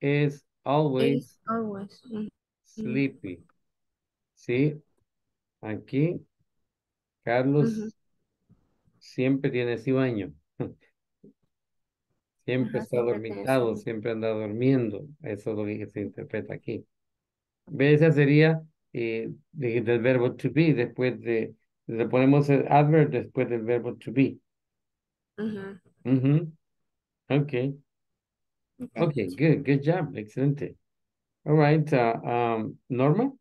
is always Is always. Mm. sleepy. Sí, aquí Carlos siempre tiene. Siempre Ajá, está siempre tiene dormitado, siempre anda durmiendo. Eso es lo que se interpreta aquí. Esa sería eh, de- del verbo to be, después de, le ponemos el adverb después del verbo to be. Ujú. Ujú. Okay, Ok, okay, good, good job, excelente. All right, uh, um, Norma?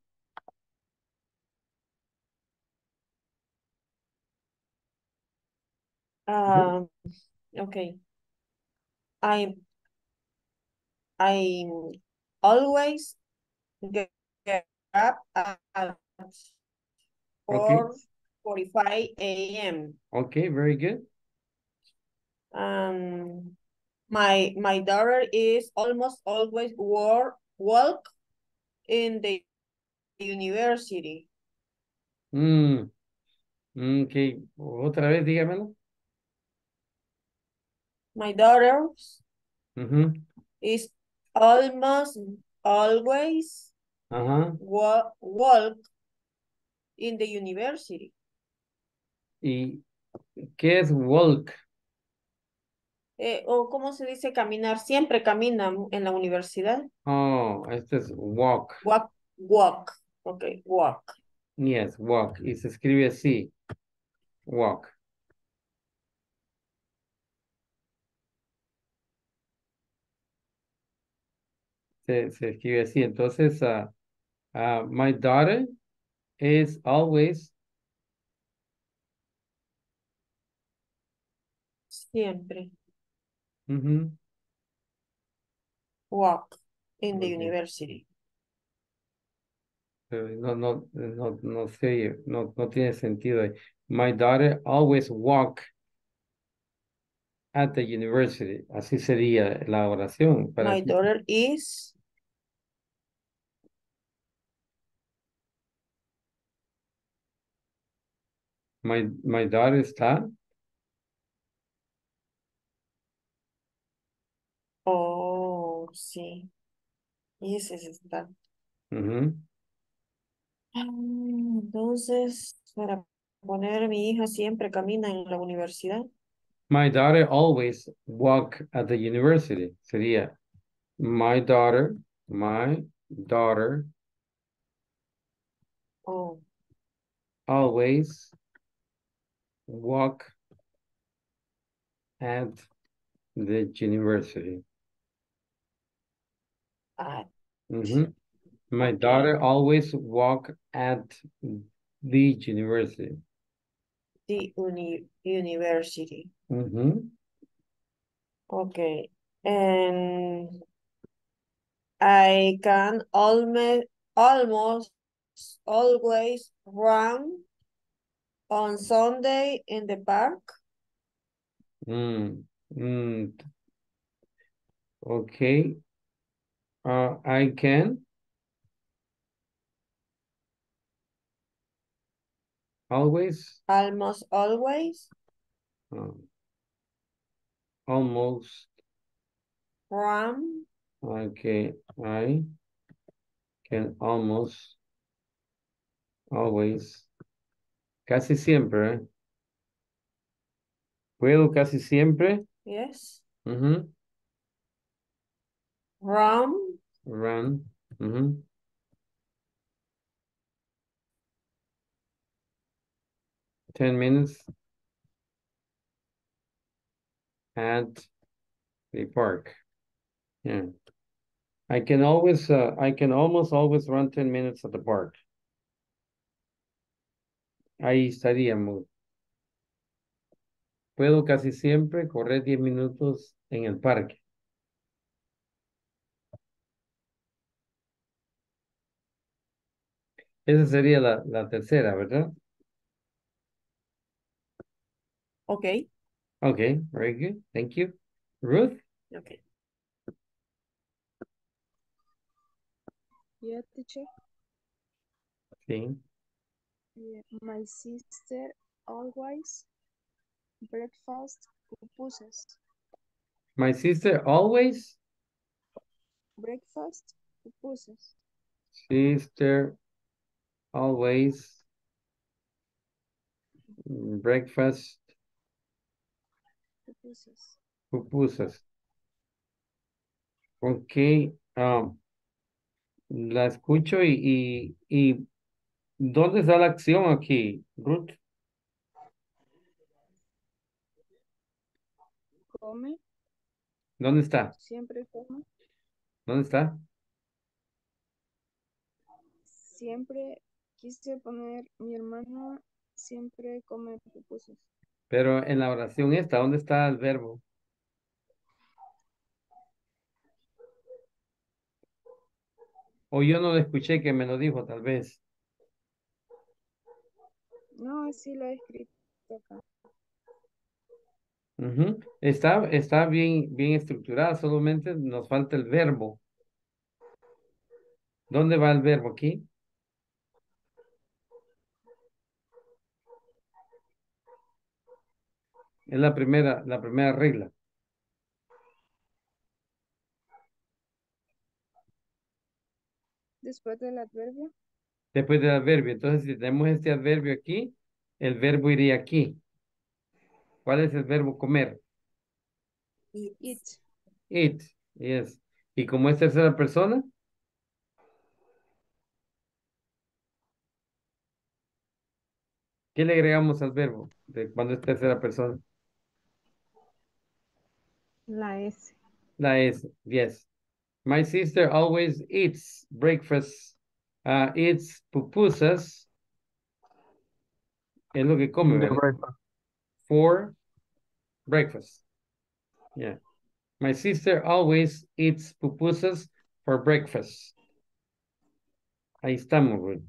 Um, okay. I I always get up at Okay. 4:45 a.m. Okay, very good. Um, my my daughter is almost always work walk in the university. Mm, mm, ok, otra vez dígamelo. My daughter Ujú, is almost always wa- walk in the university. ¿Y qué es walk? Eh, o cómo se dice caminar, siempre camina en la universidad. Oh, este es walk. Walk, walk, ok, walk. Yes, walk. Y se escribe así. Walk. Se, se escribe así. Entonces, ah, ah, my daughter is always, Siempre ujú, walk in the Ok. university. no, no, no, no sé, no, no tiene sentido. My daughter always walk at the university. Así sería la oración. Para My ti. daughter is My, my daughter está, Oh, sí. Y ese es está. ujú. Ah, Entonces, para poner mi hija siempre camina en la universidad. My daughter always walk at the university. Sería my daughter, my daughter Oh, always walk at the university. at Mhm. My daughter always walk at the university. the uni university. Mhm. Okay. And I can almost almost always run on Sunday in the park. Mm, mm. Okay. Uh, I can always, Almost always um, almost, From. okay, I can almost always, casi siempre, ¿eh? Puedo casi siempre, yes ujú, run run, ujú. Ten minutes at the park. Yeah. I can always, uh, I can almost always run ten minutes at the park. Ahí estaríamos. Puedo casi siempre correr diez minutos en el parque. Esa sería la, la tercera, ¿verdad? okay Okay, very good. Thank you. Ruth? okay Yeah, teacher. Sí. My sister always breakfast pupusas. My sister always, Breakfast pupusas. sister always breakfast Pupusas. pupusas. Ok, um, la escucho y, y, y ¿dónde está la acción aquí, Ruth? Come, ¿Dónde está? siempre come. ¿Dónde está? Siempre quise poner, mi hermana siempre come pupusas. Pero en la oración esta, ¿dónde está el verbo? O yo no lo escuché que me lo dijo, tal vez. No, así lo he escrito acá. Está, está bien, bien estructurada, solamente nos falta el verbo. ¿Dónde va el verbo aquí? Es la primera, la primera regla. Después del adverbio. Después del adverbio. Entonces, si tenemos este adverbio aquí, el verbo iría aquí. ¿Cuál es el verbo comer? Eat. Eat, yes. ¿Y como es tercera persona? ¿Qué le agregamos al verbo de cuando es tercera persona? La S. La S, yes. My sister always eats breakfast, uh, eats pupusas. Es lo que come, ¿verdad? breakfast. For breakfast. Yeah. My sister always eats pupusas for breakfast. Ahí estamos, Ruth.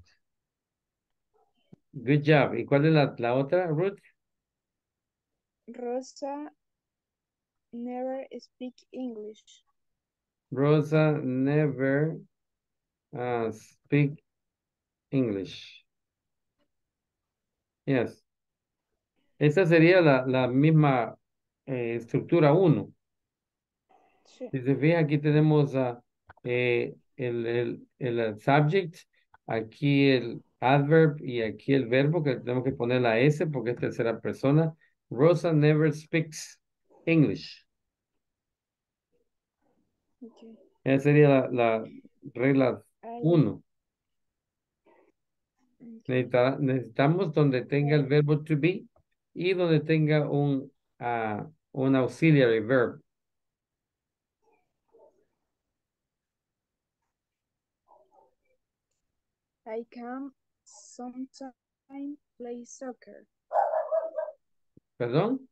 Good job. ¿Y cuál es la, la otra, Ruth? Rosa never speak English. Rosa never uh, speak English. Yes. Esa sería la, la misma eh, estructura 1. Sí. Si se fijan, aquí tenemos eh, el, el, el subject, aquí el adverb y aquí el verbo que tenemos que poner la S porque es tercera persona. Rosa never speaks English. Okay. Esa sería la, la regla I- 1. okay. necesitamos donde tenga el verbo to be y donde tenga un, ah, un auxiliary verb. I can sometimes play soccer. ¿Perdón?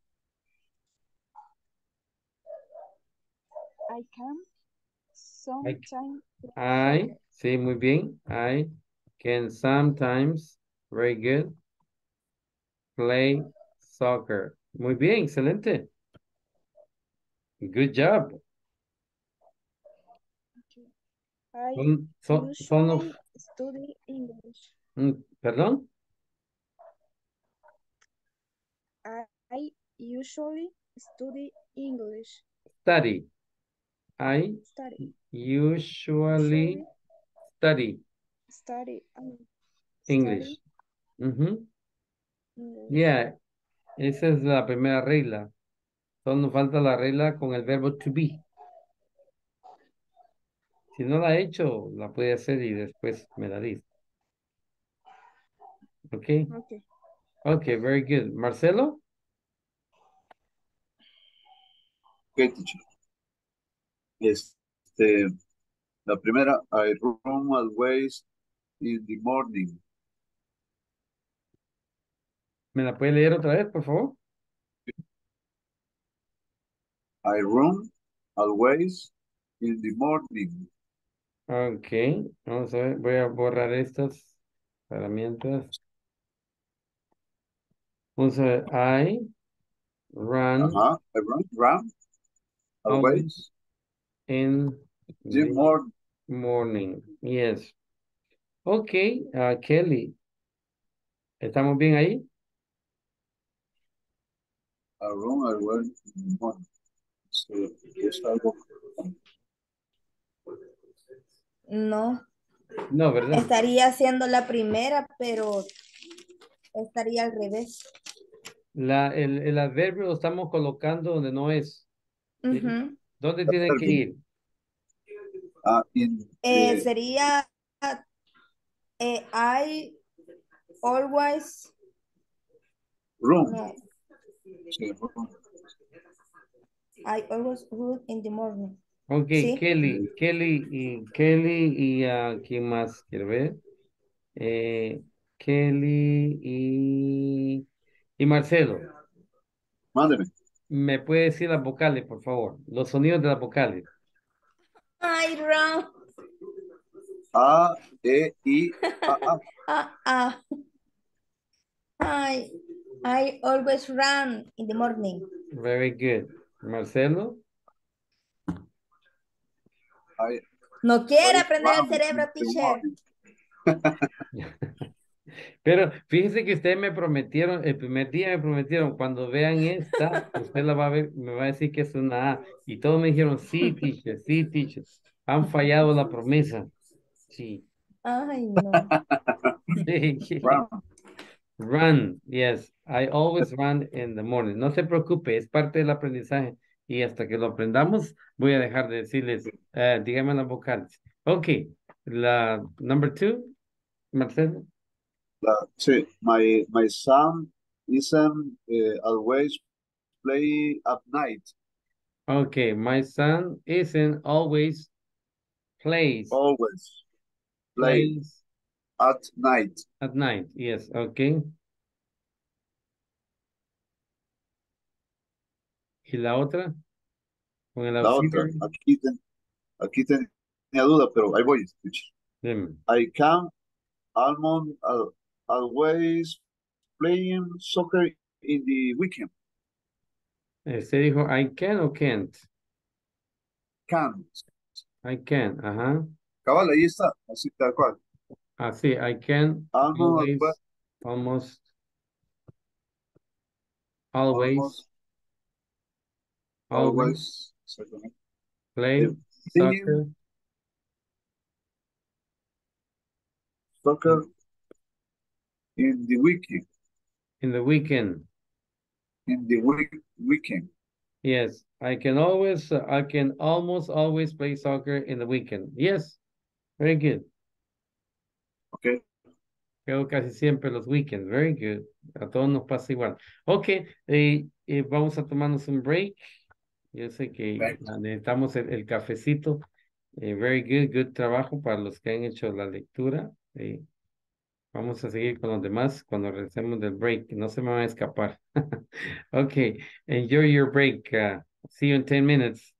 I can sometimes play I. sí, muy bien. I can sometimes, very good, play soccer. Muy bien, excelente. Good job. I Son, son, son usually study English. mm, ¿Perdón? I, I usually study English. Study. I Study. usually study Study. um, English. study Ujú. English. Yeah, esa es la primera regla. Solo nos falta la regla con el verbo to be. Si no la ha hecho, la puede hacer y después me la dice. Ok, Okay. ok, very good. Marcelo, Okay, teacher. Este, la primera, I run always in the morning. ¿me la puede leer otra vez, por favor? I run always in the morning. Ok, vamos a ver, voy a borrar estas herramientas. Vamos a ver, I run Ajá, I run, run always in the morning. morning. Yes. Ok, ah, Kelly. ¿Estamos bien ahí? I in morning. So. No, No, ¿verdad? estaría haciendo la primera, pero estaría al revés. La, el, el adverbio lo estamos colocando donde no es. ¿sí? Ujú. ¿Dónde tiene que ir? Ah, in Eh, sería eh, I always room. no, Sí, room. I always read in the morning. Ok, Sí. Kelly, Kelly y Kelly y ah, ¿quién más? Quiero ver. Eh, Kelly y, y Marcelo. Mándeme. ¿Me puede decir las vocales, por favor? Los sonidos de las vocales. I run. A, E, I, A, A. Ah. I, I always run in the morning. Very good. Marcelo. I No quiere aprender el cerebro, teacher. Pero fíjese que ustedes me prometieron, el primer día me prometieron, cuando vean esta, usted la va a ver, me va a decir que es una A. Y todos me dijeron, sí, teacher, sí, teacher. Han fallado la promesa. Sí. Ay, no. Run. Run, yes. I always run in the morning. No se preocupe, es parte del aprendizaje. Y hasta que lo aprendamos, voy a dejar de decirles, eh, díganme las vocales. Ok, la number two, Marcelo. La, sí, my, my son isn't uh, always play at night. Okay, my son isn't always plays, Always play plays at night. at night. Yes, okay. ¿Y la otra? Con el La otra, aquí, ten- aquí tenía duda, pero ahí voy. Dime. I can almond al- always playing soccer in the weekend. Usted dijo, I can o can't. Can. I can, ajá. Cabal, ahí está, así tal cual. Así, I can Almost, always, almost, always, Almost, always always. play Eh, soccer Soccer in the weekend. in the weekend. In the week weekend. Yes, I can always, uh, I can almost always play soccer in the weekend. Yes, very good. Okay. Creo casi siempre los weekends. Very good. A todos nos pasa igual. Ok, eh, eh, vamos a tomarnos un break. Yo sé que necesitamos el, el cafecito. Eh, very good, good trabajo para los que han hecho la lectura. Eh, vamos a seguir con los demás cuando regresemos del break. No se me van a escapar. ok, enjoy your break. uh, see you in 10 minutes.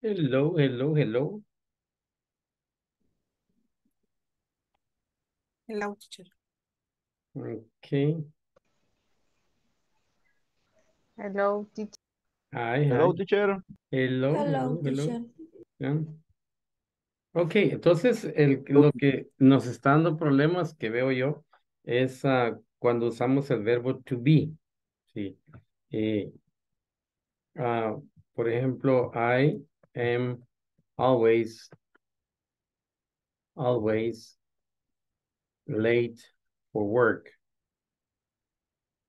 Hello, hello, hello. Hello, teacher. Okay. Hello, teacher. Hi, Hello, hi. teacher. Hello, Hello, teacher. Ya. Ok, entonces el, lo que nos está dando problemas que veo yo es ah, cuando usamos el verbo to be. Sí. Eh, ah, por ejemplo, I am always, always late for work.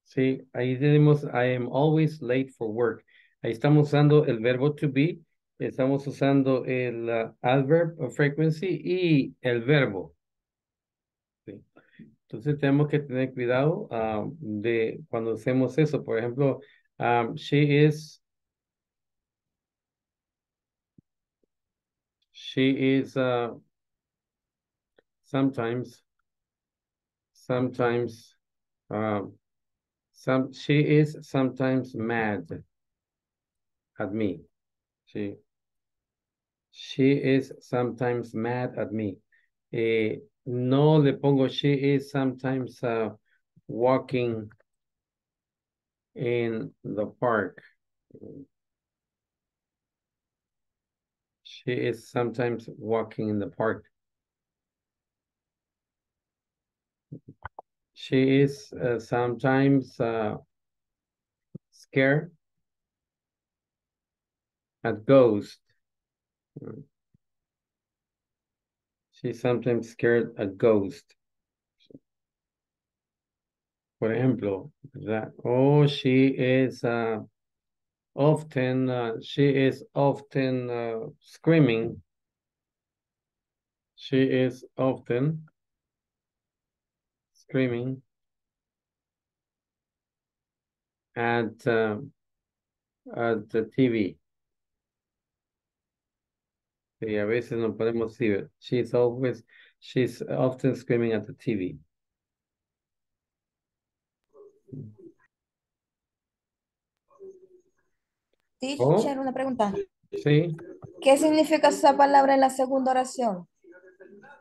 Sí, ahí tenemos I am always late for work. Ahí estamos usando el verbo to be, estamos usando el ah, adverb of frequency y el verbo. Sí. Entonces tenemos que tener cuidado ah, de cuando hacemos eso. Por ejemplo, um, she is, she is uh, sometimes, sometimes, um, some, she is sometimes mad at me. She, she is sometimes mad at me. Eh, no le pongo she is sometimes uh, walking in the park. She is sometimes walking in the park. She is uh, sometimes uh, scared at ghost. She's sometimes scared at ghost. Por ejemplo, that oh she is uh, often uh, she is often uh, screaming. She is often screaming at uh, at the TV. Sí, a veces no podemos decir. She's always, she's often screaming at the TV. Teacher, Oh. una pregunta. Sí, ¿Qué significa esa palabra en la segunda oración?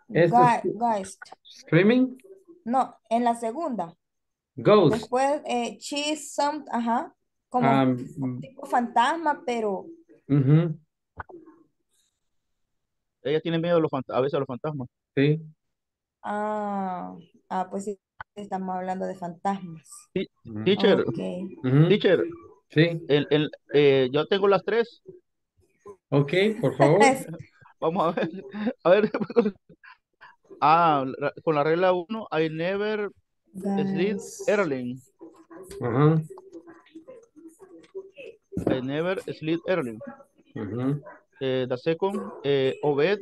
Eso Gui- es- Geist. screaming, No, en la segunda. ghost. Después, eh, she's some, ajá, como Um, tipo fantasma, pero ujú, Ella tiene miedo a, los a veces a los fantasmas. sí. Ah, ah, pues sí, estamos hablando de fantasmas. Teacher, Ok. Ujú, teacher, Sí, el, el, eh, yo tengo las tres. ok, por favor. Vamos a ver. A ver. Ah, con la regla 1, I never sleep early. Ajá, I never sleep early. ujú. Eh, the second, eh, Obed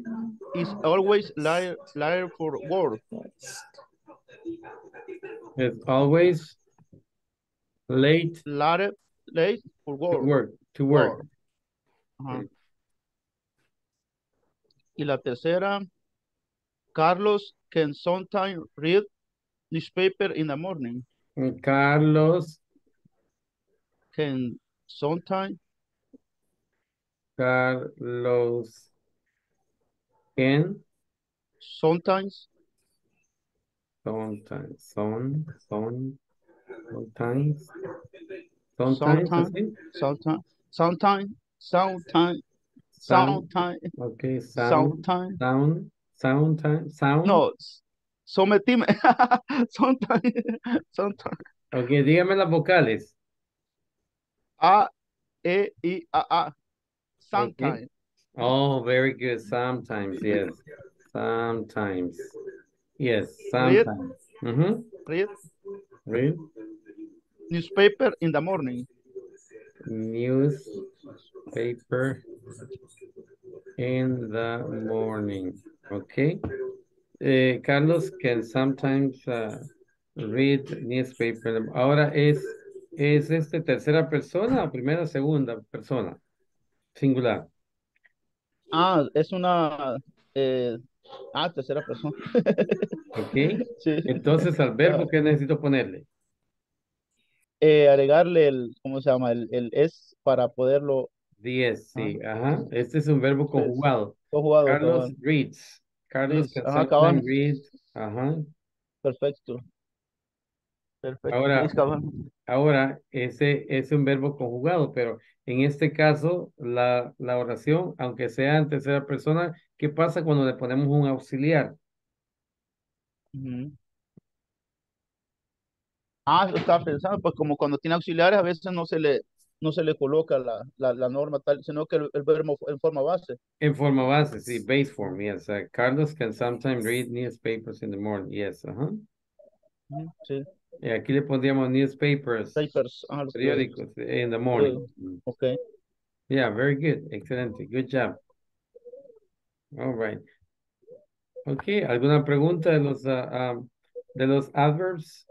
is always late, late for work. It's always late Late, late for to work. work, to work. Ajá. Y la tercera, Carlos can sometimes read newspaper in the morning. Eh, Carlos, Can sometimes Carlos, can, sometimes sometimes, son, sometimes, sometimes, Sometimes. sometimes sometimes sometimes Sound, sometimes okay, sound, sometimes sound, sound, time, sound. no. Sometime. Sometimes sometimes Ok, dígame las vocales. a e i a a. Sometimes Oh, very good. Sometimes, yes. Sometimes. Yes, Read. sometimes. Mm-hmm. read Read newspaper in the morning newspaper in the morning. Okay. Eh, Carlos can sometimes uh, read newspaper. Ahora es, es este tercera persona o primera segunda persona. Singular. ah es una eh, ah tercera persona Ok. sí Entonces al verbo, ¿qué necesito ponerle? Eh, agregarle el cómo se llama el, el es para poderlo 10, sí, ajá. Este es un verbo conjugado. Conjugado, Carlos cabal. reads. Carlos Reads, ajá, sometimes cabal. read. Ajá. Perfecto. Perfecto. Ahora, Reads, ahora, ese es un verbo conjugado, pero en este caso, la, la oración, aunque sea en tercera persona, ¿qué pasa cuando le ponemos un auxiliar? Ujú. Ah, estaba pensando, pues como cuando tiene auxiliares a veces no se le, no se le coloca la, la, la norma tal, sino que el, el verbo en forma base. En forma base, sí, base form, yes. Uh, Carlos can sometimes read newspapers in the morning, yes, ajá. Ujú, Sí. Y aquí le pondríamos newspapers, Papers, los periódicos, in the periódicos. morning. Mm. Ok. Yeah, very good, excelente, good job. All right. Okay, ¿alguna pregunta de los, ah, ah, de los adverbs?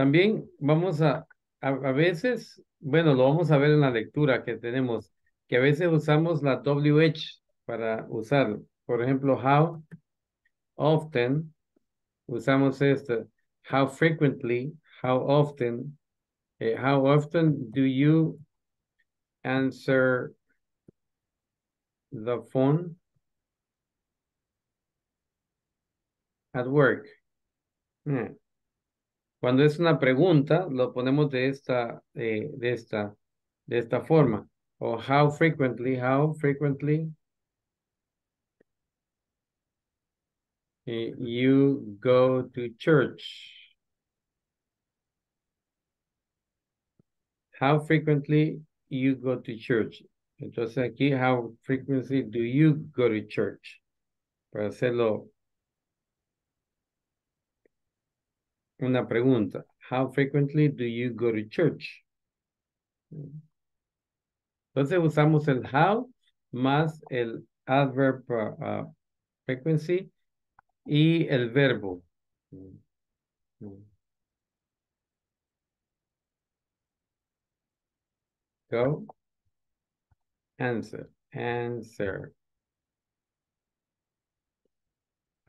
También vamos a, a, a veces, bueno, lo vamos a ver en la lectura que tenemos, que a veces usamos la WH para usarlo. Por ejemplo, how often usamos esto. How frequently, how often, eh, how often do you answer the phone at work? Hmm. Cuando es una pregunta, lo ponemos de esta, eh, de esta, de esta forma. O how frequently, how frequently eh, you go to church. How frequently you go to church. Entonces aquí, how frequently do you go to church? Para hacerlo una pregunta. How frequently do you go to church? Entonces usamos el how más el adverb uh, uh, frequency y el verbo. Go. Answer. Answer.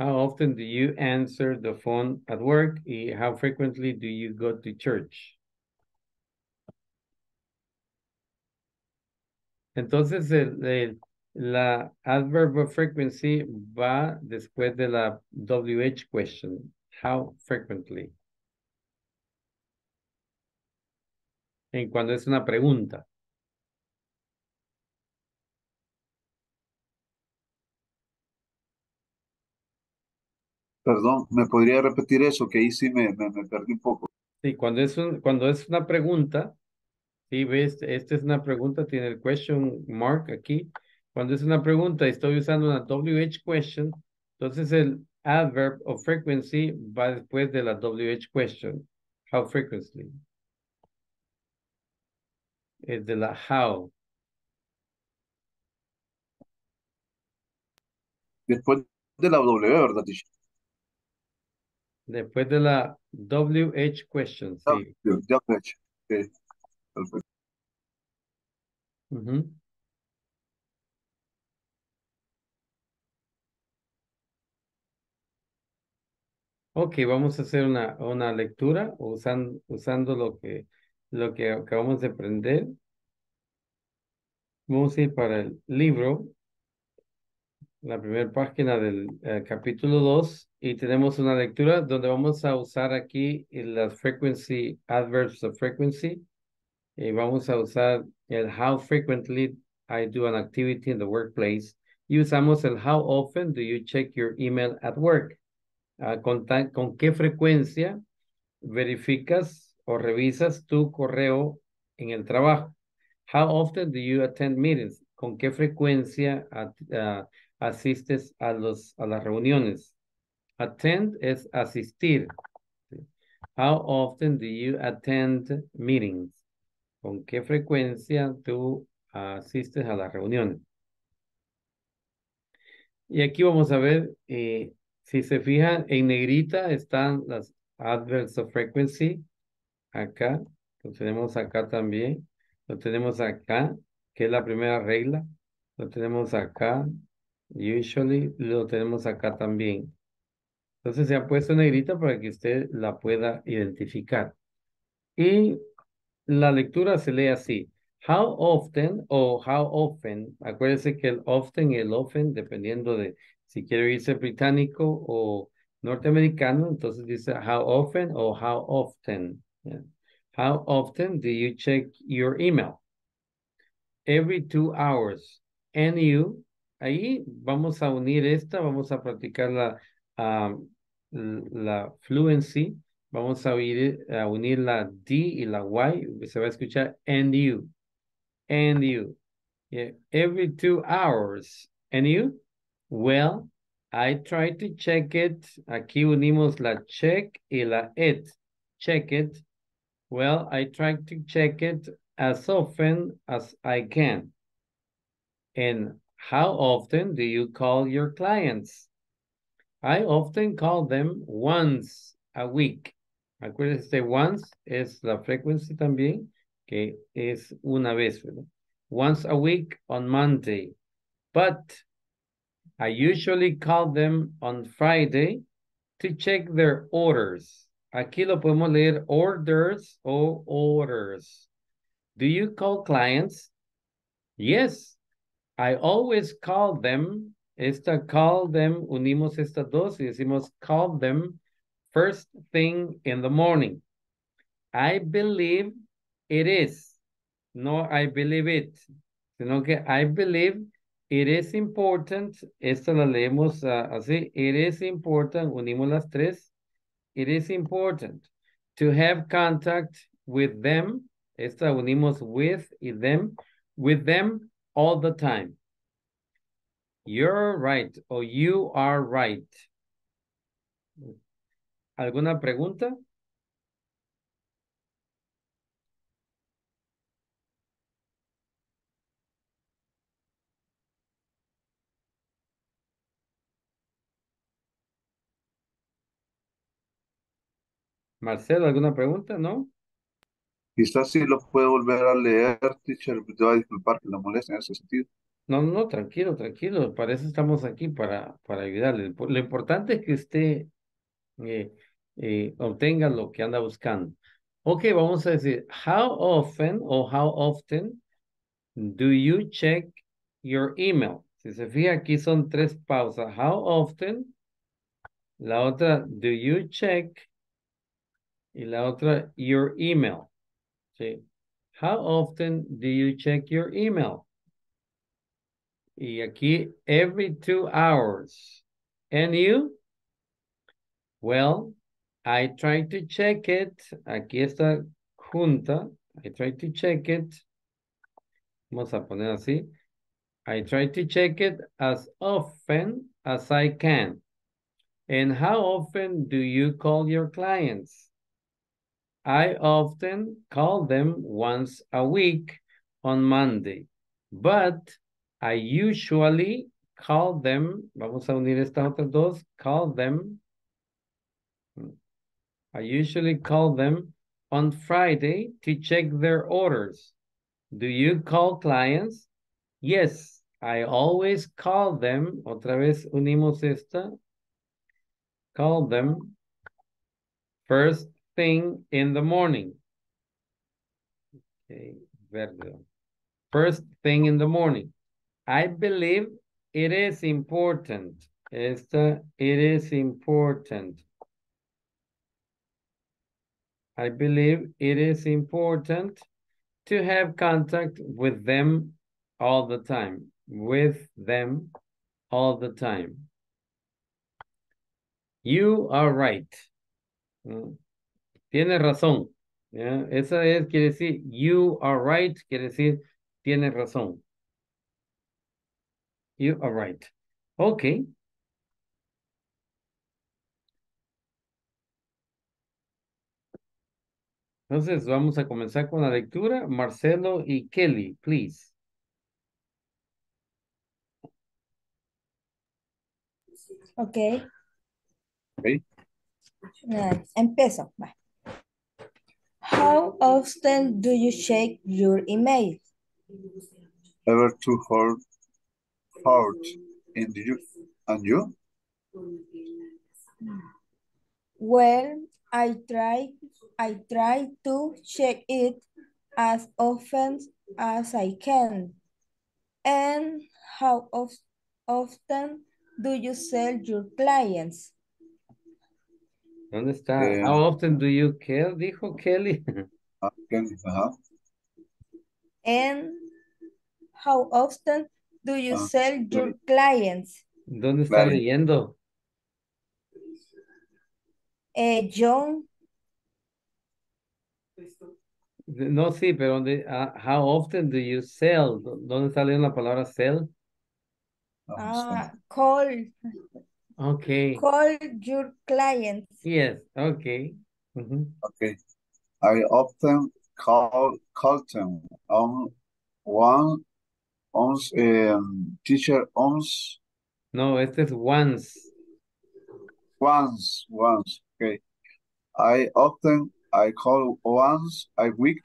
How often do you answer the phone at work? Y how frequently do you go to church? Entonces, el, el- la adverb of frequency va después de la WH question. How frequently? En cuando es una pregunta. Perdón, ¿me podría repetir eso? Que ahí sí me, me, me perdí un poco. Sí, cuando es, un, cuando es una pregunta, sí, ves, esta es una pregunta, tiene el question mark aquí. Cuando es una pregunta y estoy usando una WH question, entonces el adverb of frequency va después de la WH question. How frequently? Es de la how. Después de la W, ¿verdad, teacher? Después de la WH question, sí. Ya, ya lo he hecho. Ok, perfecto. Ujú. Ok, vamos a hacer una, una lectura usando, usando lo que, lo que acabamos de aprender. Vamos a ir para el libro, la primera página del eh, capítulo 2 y tenemos una lectura donde vamos a usar aquí las frequency, adverbs of frequency. Y vamos a usar el how frequently I do an activity in the workplace. Y usamos el how often do you check your email at work. Ah, con, ta- con qué frecuencia verificas o revisas tu correo en el trabajo. How often do you attend meetings? ¿Con qué frecuencia ah, asistes a, los, a las reuniones? Attend es asistir. How often do you attend meetings? ¿Con qué frecuencia tú asistes a las reuniones? Y aquí vamos a ver, eh, si se fijan, en negrita están las adverbs of frequency. Acá, lo tenemos acá también. Lo tenemos acá, que es la primera regla. Lo tenemos acá, usually, lo tenemos acá también. Entonces se ha puesto negrita para que usted la pueda identificar. Y la lectura se lee así. How often o how often, acuérdese que el often y el often, dependiendo de si quiere irse británico o norteamericano, entonces dice how often o how often. How often do you check your email? Every two hours. And you, ahí vamos a unir esta, vamos a practicar la, um, la fluency, vamos a unir, a unir la D y la Y, se va a escuchar and you, and you. Yeah. Every two hours. And you? Well, I try to check it. Aquí unimos la check y la it. Check it. Well, I try to check it as often as I can. And how often do you call your clients? I often call them once a week. Acuérdense, once es la frecuencia también, que es una vez, ¿verdad? Once a week on Monday. But I usually call them on Friday to check their orders. Aquí lo podemos leer orders o orders. Do you call clients? Yes, I always call them. Esta call them, unimos estas dos y decimos call them first thing in the morning. I believe it is. No, I believe it. Sino que I believe it is important. Esta la leemos uh, así. It is important. Unimos las tres. It is important to have contact with them. Esta unimos with y them. With them all the time. You're right or you are right. ¿Alguna pregunta? Marcelo, ¿alguna pregunta? ¿No? Quizás sí lo puede volver a leer, teacher, te va a disculpar que la moleste en ese sentido. No, no, tranquilo, tranquilo. Para eso estamos aquí, para, para ayudarle. Lo importante es que usted eh, eh, obtenga lo que anda buscando. Ok, vamos a decir, how often o how often do you check your email? Si se fija, aquí son tres pausas. How often? La otra, do you check? Y la otra, your email. How often do you check your email? Y aquí, every two hours. And you? Well, I try to check it. Aquí está junta. I try to check it. Vamos a poner así. I try to check it as often as I can. And how often do you call your clients? I often call them once a week on Monday, but I usually call them, vamos a unir estas otras dos, call them, I usually call them on Friday to check their orders. Do you call clients? Yes, I always call them, otra vez unimos esta, call them first thing in the morning. Okay. First thing in the morning. I believe it is important. Esta, it is important. I believe it is important to have contact with them all the time. With them all the time. You are right. Mm. Mm. Tiene razón. ¿ya? Esa es, quiere decir, you are right, quiere decir, tiene razón. You are right. Ok. Entonces, vamos a comenzar con la lectura. Marcelo y Kelly, please. Ok. Ok. Eh, empiezo. How often do you check your email? Ever too hard, hard in you, and you? Well, I try I try to check it as often as I can. And how of, often do you sell your clients? ¿Dónde está? Eh, How often do you kill? Dijo Kelly. Kelly, ajá. And how often do you Ah, sell your clients? ¿Dónde está Claro. leyendo? Eh, John, No, sí, pero ¿dónde? ah, how often do you sell? ¿Dó- ¿Dónde está leyendo la palabra sell? ah, call, Okay. call your clients. Yes, okay. Ujú. Okay. I often call call them on one once um, teacher once No, este es once. once once. Okay. I often I call once a week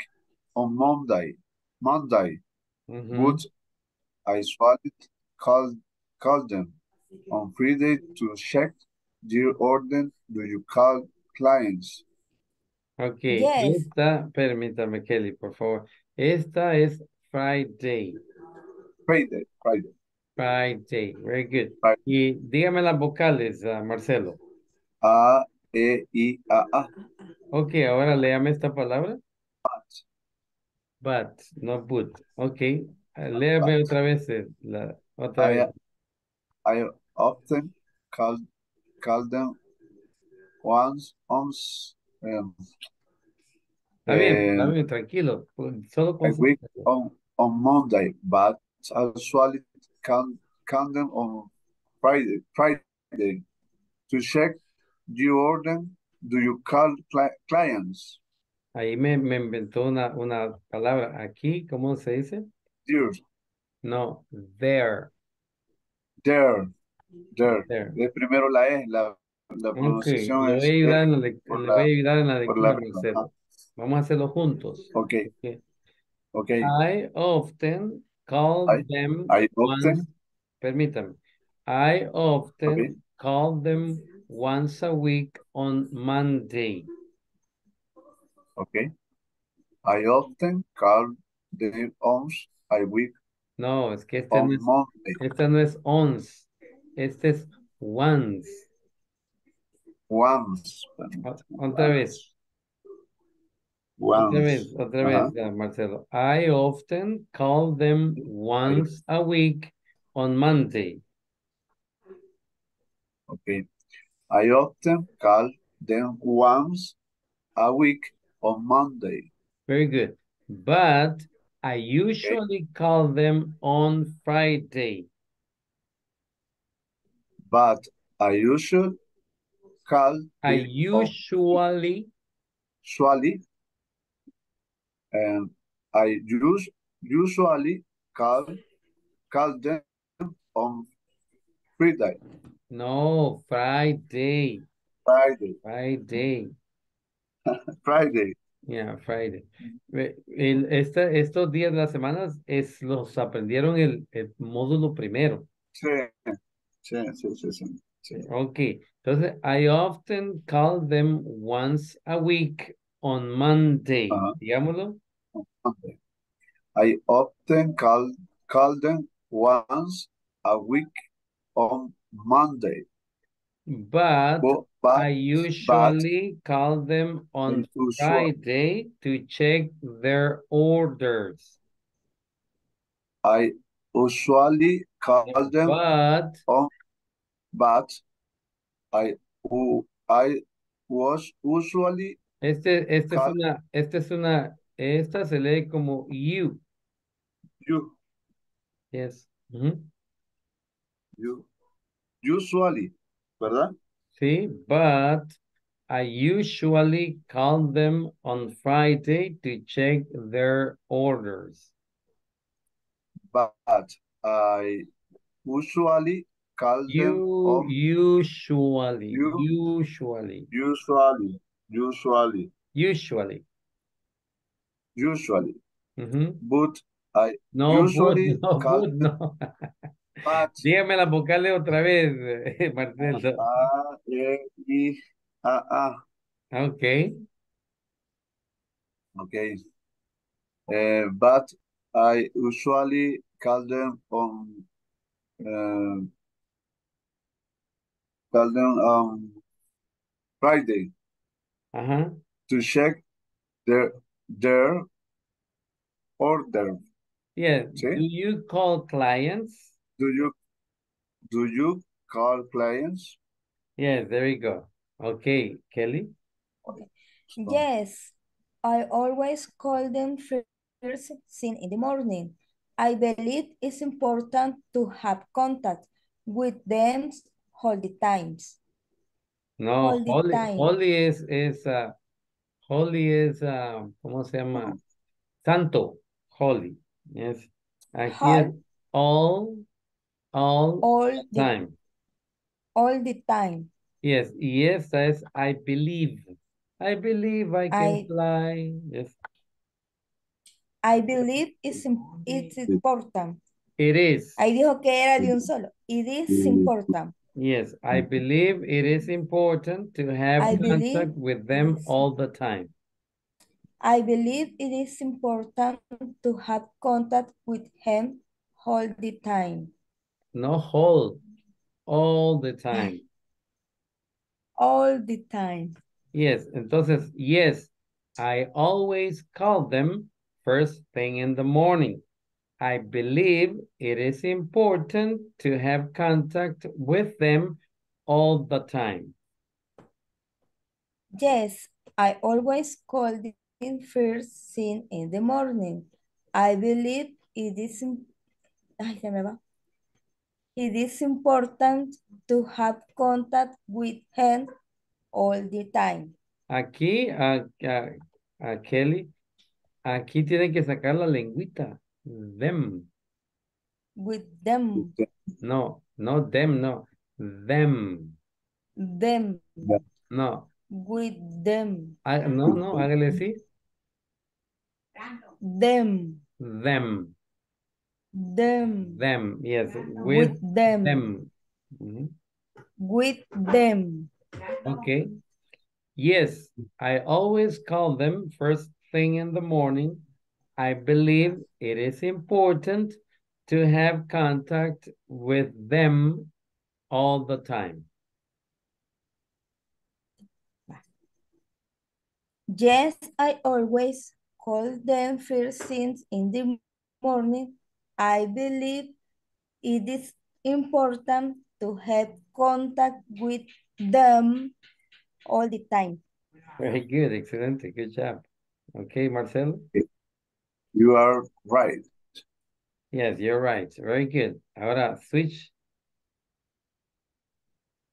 on Monday. Monday. Ujú. But I swallowed call call them on Friday to check their order. Do you call clients? Ok, Yes. esta, permítame Kelly, por favor. Esta es Friday. Friday, Friday. Friday, very good. Friday. Y dígame las vocales, ah, Marcelo. A E I A A. Ok, ahora léame esta palabra. But, no but. Ok, ah, léame otra vez eh, la otra I, vez. I often call call them once once um, Está bien, está eh, bien, tranquilo. pues, Solo a week on on Monday, but I usually call call them on Friday Friday to check the order. Do you call cli clients? Ahí me, me inventó una, una palabra. Aquí, ¿cómo se dice? Dear, No, there. There, there. There. De primero la E, la, la pronunciación le voy es a ayudar en la, le voy a ayudar en la lectura. Vamos a hacerlo juntos. Ok, Ok. ok. I often call I, them I once, often, permítame. I often call them once a week on Monday. ok. I often call them once a week No, es que este no es, este no es once, este es once. Once, O- Otra vez, once, otra vez, otra vez, Marcelo. I often call them once a week on Monday. okay. I often call them once a week on Monday. Very good. But I Okay. usually call them on Friday. But I usually call I usually, usually and I use usually call call them on Friday, no, Friday, Friday, Friday. Friday. Yeah, Friday. El, esta, estos días de las semanas es, los aprendieron el, el módulo primero. Sí, sí, sí, sí, sí. Ok, entonces I often call them once a week on Monday. Ajá. Digámoslo. Monday. I often call call them once a week on Monday, But but but I but usually call them on Friday to check their orders. I usually call No, them But on but I u- I was usually este, esta es una, esta es una, esta se lee como you. you Yes. Ujú. you usually, ¿verdad? Sí, but I usually call them on Friday to check their orders. But I usually call them You on usually, you usually, usually usually usually. usually, Ujú. but I No, but, usually no, call but, no. but Dígame las vocales otra vez, eh, Marcelo. A E I A A. Okay. Okay. Uh, but I usually call them on uh, call them on Friday Ajá. to check their their order. Yeah. ¿Sí? Do you call clients? Do you do you call clients? Yes, there you go. Okay, Kelly. Okay. Yes, I always call them first thing in the morning. I believe it's important to have contact with them all the times. No, All the holy, time. holy is, es, uh, holy es, uh, ¿cómo se llama? Santo, holy. Yes. Aquí es All, all, all all the, time. all the time. Yes, yes, esta es I believe. I believe I can I- fly. Yes, I believe it's, it's important. it is. Ahí dijo que era de un solo. It is important. Yes, I believe it is important to have I contact with them all the time. I believe it is important to have contact with him all the time. No hold, all the time. All the time. Yes, entonces, yes, I always call them first thing in the morning. I believe it is important to have contact with them all the time. Yes, I always call them first thing in the morning. I believe it is, ay, se me va. It is important to have contact with him all the time. Aquí, a, a, a Kelly, aquí tienen que sacar la lengüita. Them. With them, No, no them, no. Them. them, No. with them, Ah, no, no, hágale así. them, Them. Them, Them. Yes. with With them, them. Mhm. with them. Okay. Yes, I always call them first thing in the morning. I believe it is important to have contact with them all the time. Yes, I always call them first things in the morning. I believe it is important to have contact with them all the time. Very good, excellent, good job. Okay, Marcelo? You are right. Yes, you're right. Very good. Ahora, switch.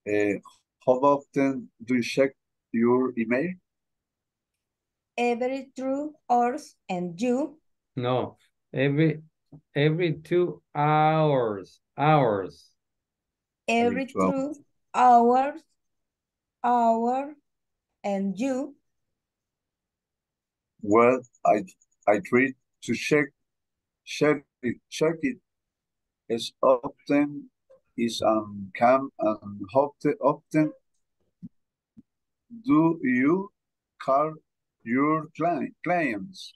Uh, how often do you check your email? Every two hours and you, No, every every two hours, hours. every two two hours, hour, and you, Well, I I try to check check it check it as often as um can and often often do you call your client clients?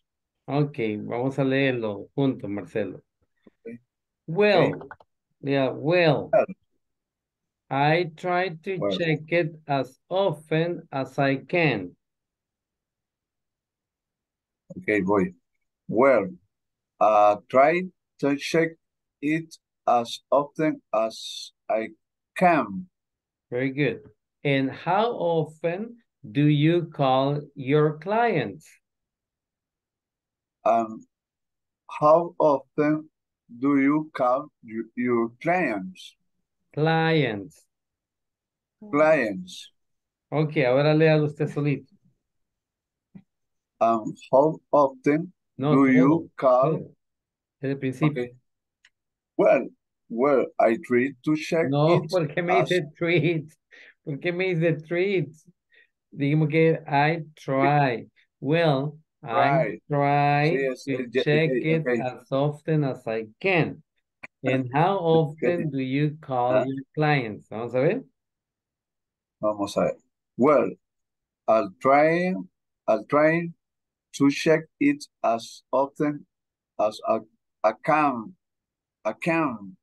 Ok, vamos a leerlo juntos, Marcelo. Okay. Well, yeah, well. Well. I try to Well. check it as often as I can. Okay, boy. Well, uh, try to check it as often as I can. Very good. And how often do you call your clients? Um, how often do you call your, your clients? Clients. Clients. Ok, ahora léalo usted solito. Um, how often No, do todo, you call? todo. Desde el principio. Okay. Well, well, I try to check No, it porque me as- dice treat. ¿Por qué me dice treat? Dijimos que I try. Well, I try Sí, to es- check okay, it okay. as often as I can. And how often do you call Ah. your clients? Vamos a ver. Vamos a ver. Well, I'll try, I'll try to check it as often as I, I can. I can.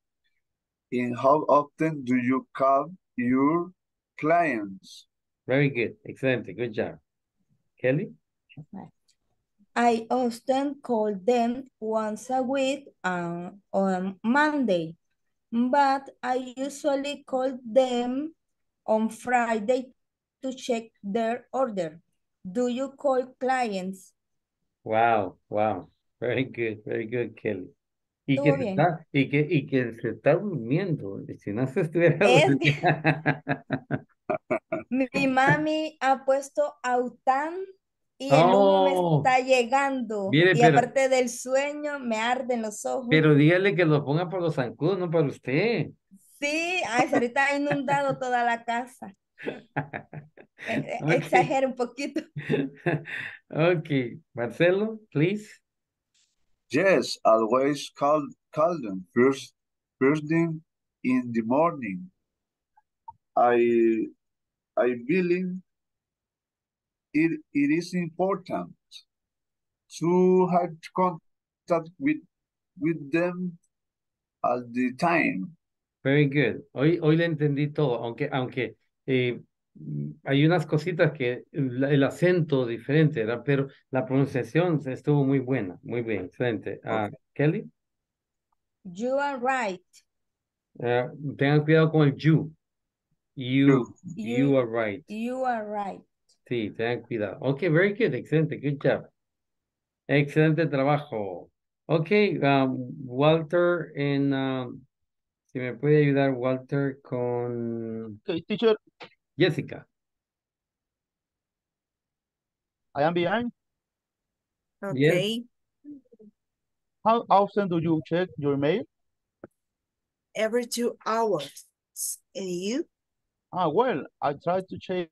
In how often do you call your clients? Very good. Excellent. Good job. Kelly? I often call them once a week and on Monday, but I usually call them on Friday to check their order. Do you call clients? Wow, wow. Very good, very good, Kelly. Y que, se está, y, que, y que se está durmiendo. Si no se estuviera Es durmiendo. Mi mami ha puesto Autan y el humo me Oh, está llegando. mire, y pero- aparte del sueño, me arden los ojos. Pero dígale que lo ponga por los zancudos, no para usted. Sí, ay, ahorita ha inundado toda la casa. Eh, eh, Ok. Exagero un poquito. Okay, Marcelo, please. Yes, always call call them first first thing in the morning. I I believe it, it is important to have contact with with them all the time. Very good. Hoy, hoy le entendí todo, aunque, aunque eh, hay unas cositas que la- el acento diferente, ¿verdad? Pero la pronunciación estuvo muy buena, muy bien, excelente. Ah, Kelly, You are right. ah, tengan cuidado con el you. You, you You- are right. You are right. Sí, tengan cuidado. Okay, very good, excelente, good job. Excelente trabajo. Okay, um, Walter, en, um, si me puede ayudar Walter con Okay, teacher, Jessica. I am behind. Yes. Okay. How often do you check your mail? Every two hours. And you? Ah, well, I try to check,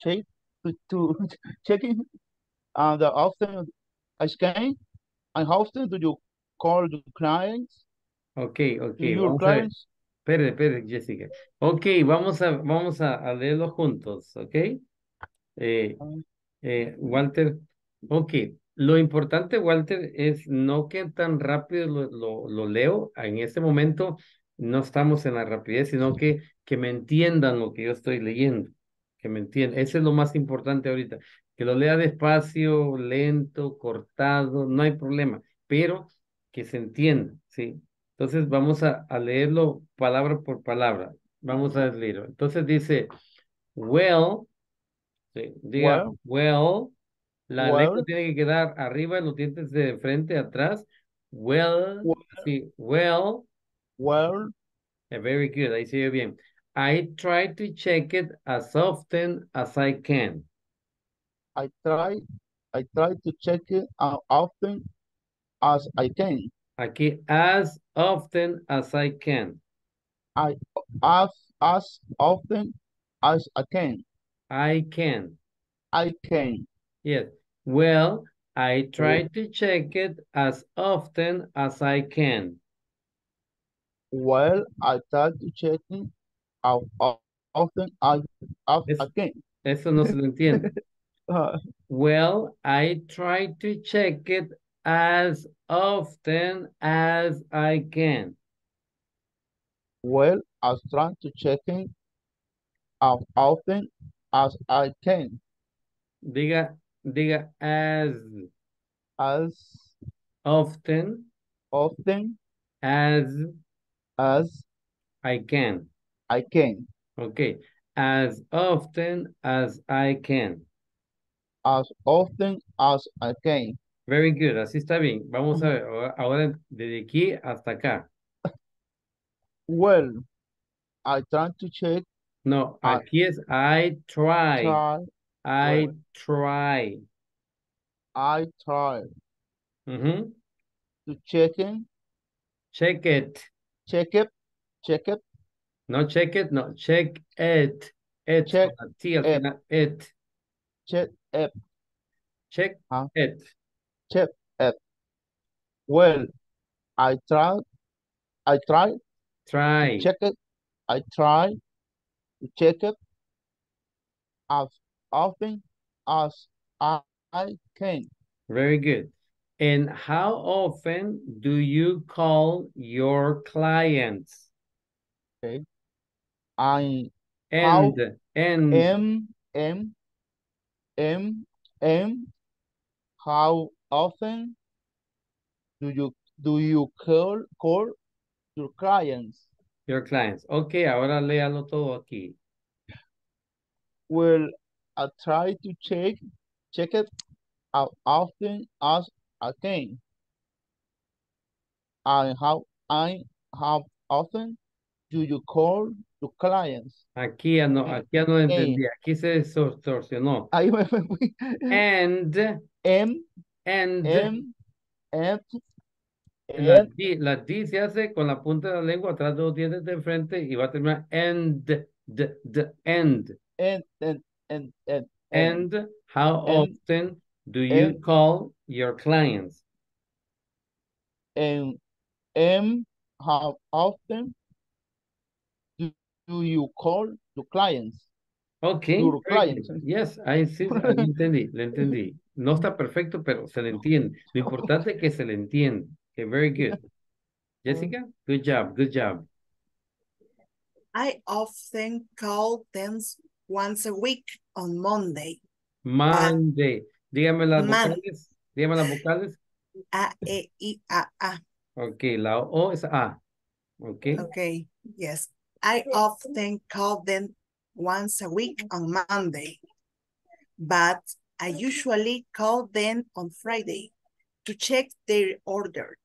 check, to, to checking, and the often I scan. And how often do you call your clients? Ok, To ok, your vamos a ver. clients? Espere, espere, Jessica. Ok, vamos a, vamos a, a leerlo juntos, ok. Eh, eh, Walter, ok. Lo importante, Walter, es no que tan rápido lo, lo, lo leo. En este momento no estamos en la rapidez, sino que, que me entiendan lo que yo estoy leyendo. Que me entiendan. Eso es lo más importante ahorita. Que lo lea despacio, lento, cortado, no hay problema. Pero que se entienda, ¿sí? Entonces vamos a, a leerlo palabra por palabra. Vamos a leerlo. Entonces dice, well, sí, diga, well, la lengua Well. tiene que quedar arriba, los dientes de frente, atrás. Well, sí, well, Well, eh, very good, ahí sigue bien. I try to check it as often as I can. I try, I try to check it out often as I can. Aquí, as often as I can. I as as often as I can. I can. I can. Yes. Well, I try to check it as often as I can. Well, I try to check it out of- often as, as I can. Eso no se lo entiende. Uh, Well, I try to check it as often as I can. well, I try to check it out often as I can. Diga, diga as As often often as as I can. I can. Okay. As often as I can. As often as I can. Very good. Así está bien. Vamos a ver. ahora- desde aquí hasta acá. Well, I try to check. No, I aquí es I try. try. I well, try. I try Ujú. to check. Check it. Check it. Check it. No check it, no, check it. It, Check T it. final, it. Check it. Check Huh? it. Check it. Well, I try. I try Try. check it. I try to check it as often as I, I can. Very good. And how often do you call your clients? Okay. I And, and, M M M M how often do you, do you call, call your clients? your clients. Ok, ahora léalo todo aquí. Well, I try to check, check it out often as I can. And how, I, how often do you call clients? Aquí ya no, aquí ya no entendí. Aquí se distorsionó. Ahí me fui. And, M, and, M, and, la and, D, la D se hace con la punta de la lengua atrás de los dientes de frente y va a terminar and, d, d, and. and, and, and, and, And how and- often do you and- call your clients? and M, how often do, you call your clients? Okay. Your clients. good. Yes, I see, I le entendí, le entendí. No está perfecto, pero se le entiende. Lo importante es que se le entiende. Okay, very good. Jessica, good job, good job. I often call them once a week on Monday. Monday. Dígame las Man- vocales. Dígame las vocales. A, E, I, A, A. Ok, la O es A. Ok. Okay, yes. I often call them once a week on Monday, but I usually call them on Friday to check their order.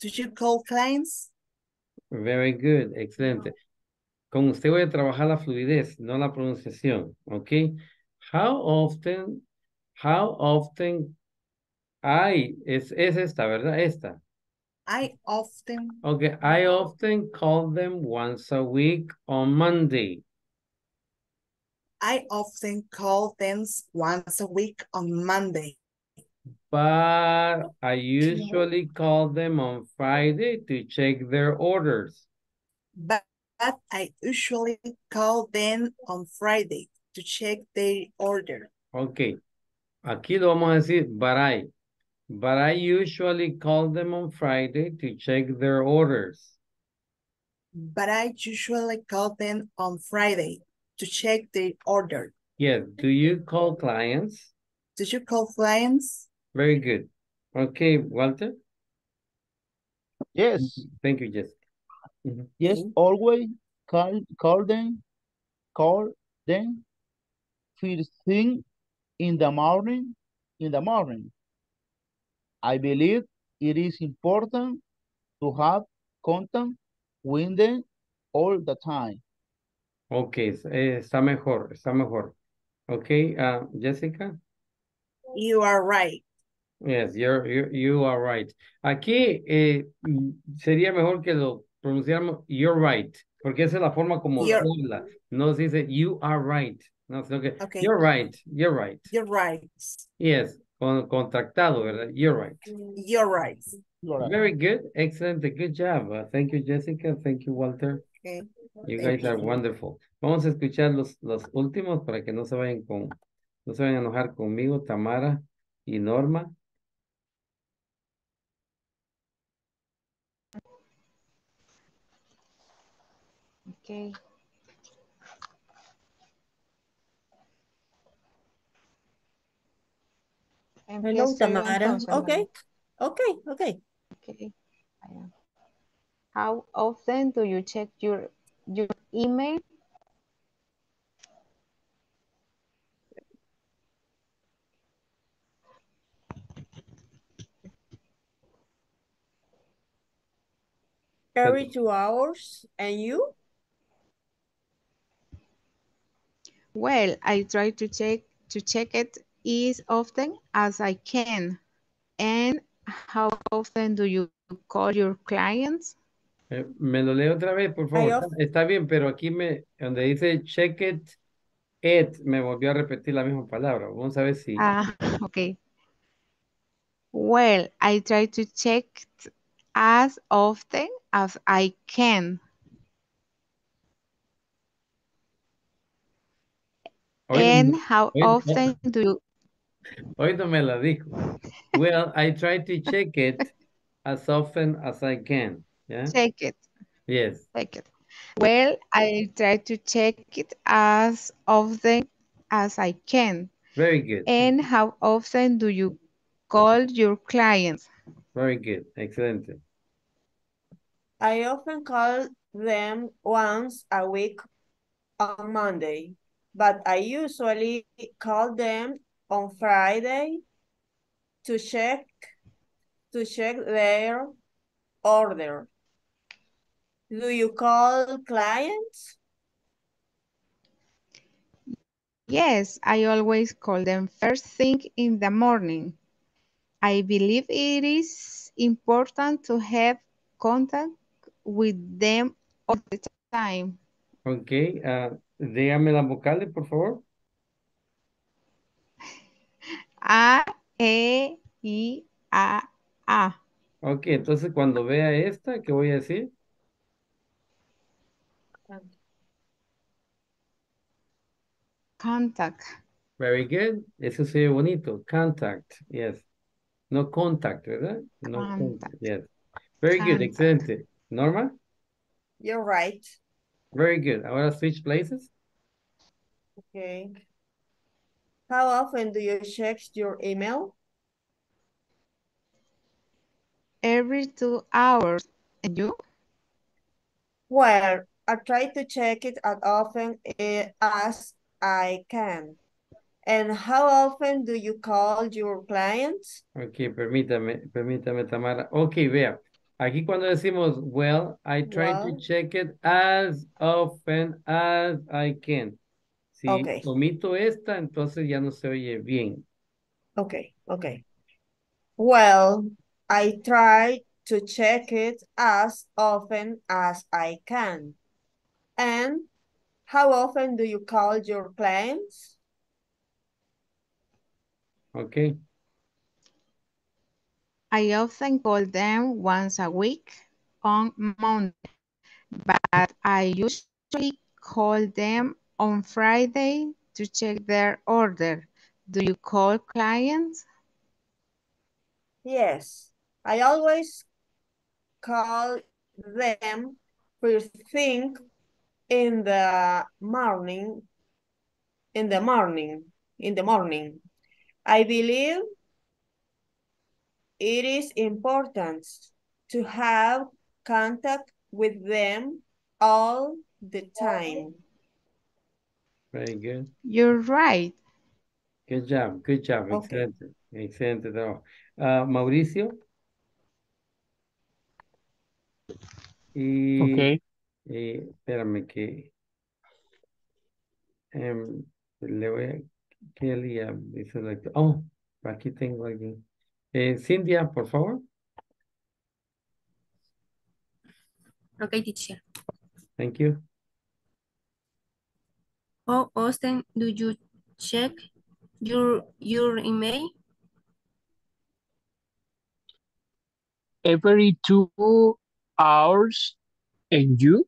Do you call clients? Very good, excelente. Con usted voy a trabajar la fluidez, no la pronunciación, ¿ok? How often, how often I, es, es esta, ¿verdad? Esta. I often, Okay, I often call them once a week on Monday. I often call them once a week on Monday, But I usually call them on Friday to check their orders. but, but I usually call them on Friday to check their order. Ok, aquí lo vamos a decir, but I. But I usually call them on Friday to check their orders. But I usually call them on Friday to check their order. Yes, do you call clients? Did you call clients? Very good. Okay, Walter? yes, Thank you, Jessica. Mhm. yes, always call, call them, call them first thing in the morning, in the morning. I believe it is important to have contact with them all the time. Ok, eh, está mejor, está mejor. Ok, ah, Jessica? You are right. Yes, you're, you you are right. Aquí eh, mm, sería mejor que lo pronunciáramos you're right, porque esa es la forma como You're- habla. No se dice you are right. No, sino que Okay. you're right, you're right. You're right. Yes, con, contractado, ¿verdad? You're right. You're right. Very good, excellent, good job. Uh, thank you, Jessica. Thank you, Walter. Okay. You Thank guys are you. wonderful. Vamos a escuchar los, los últimos para que no se vayan con, no se vayan a enojar conmigo, Tamara y Norma. Okay. Hello, Tamara. Okay, okay, okay. Okay. How often do you check your your email? Every two hours, and you? Well, I try to check to check it as often as I can. And how often do you call your clients? Eh, me lo leo otra vez, por favor. Está, está bien, pero aquí me, donde dice check it, it, me volvió a repetir la misma palabra. Vamos a ver si. Ah, okay. Well, I try to check as often as I can. Oye, And how often do you Hoy no me la dijo. Well, I try to check it as often as I can. Yeah. Check it. Yes. Check it. Well, I try to check it as often as I can. Very good. And how often do you call your clients? Very good. Excellent. I often call them once a week on Monday, but I usually call them on Friday to check to check their order. Do you call clients? Yes, I always call them first thing in the morning. I believe it is important to have contact with them all the time. Ok. ah, dígame las vocales, por favor. A, E, I, A, A. Ok, entonces cuando vea esta, ¿qué voy a decir? Contact. Very good. Eso se ve bonito. Contact. Yes. No contact, ¿verdad? No contact. Yes. Very good. Contact. Excelente. Norma? You're right. Very good. Ahora switch places. Okay. How often do you check your email? Every two hours. And you? Well, I try to check it as often as I can. And how often do you call your clients? Ok, permítame, permítame, Tamara. Ok, vea. Aquí cuando decimos, well, I try to check it as often as I can. Si Ok. omito esta, entonces ya no se oye bien. Okay, okay. Well, I try to check it as often as I can. And how often do you call your clients? Ok. I often call them once a week on Monday, but I usually call them on Friday to check their order. Do you call clients? Yes, I always call them first thing in the morning, in the morning, in the morning. I believe it is important to have contact with them all the time. Very good. You're right. Good job, good job. Okay. Excelente, excelente trabajo. Ah, Mauricio. Y, Ok. y espérame que em, le voy a Kelly like- oh, aquí tengo alguien. Eh, Cintia, por favor. Okay, teacher. Thank you. How often do you check your your email? Every two hours. And you?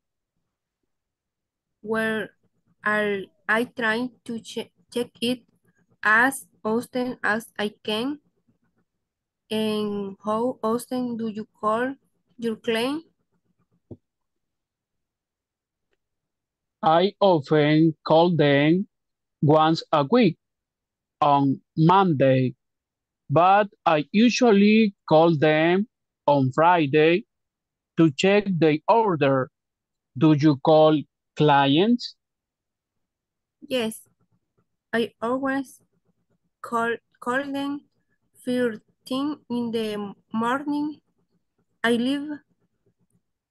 Where are I trying to check check it as often as I can? And how often do you call your client? I often call them once a week on Monday, but I usually call them on Friday to check the order. Do you call clients? Yes, I always call call them first thing in the morning. I live.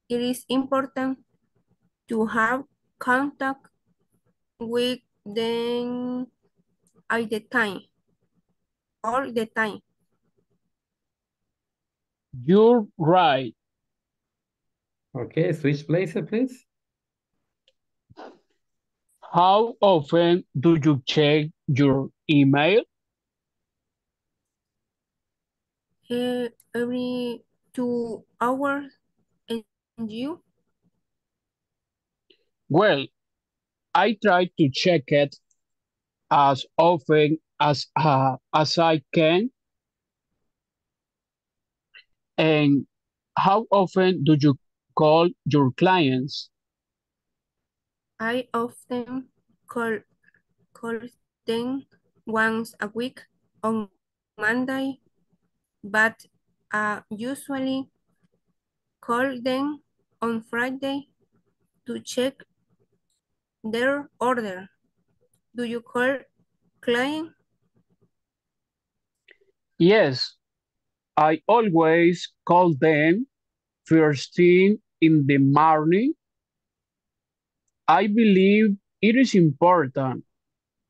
It is important to have contact with them all the time. All the time. You're right. Okay, switch places, please. How often do you check your email? Eh, every two hours and you? Well, I try to check it as often as uh, as I can. And how often do you call your clients? I often call, call them once a week on Monday, but I usually call them on Friday to check their order. Do you call client? Yes, I always call them first thing in the morning. I believe it is important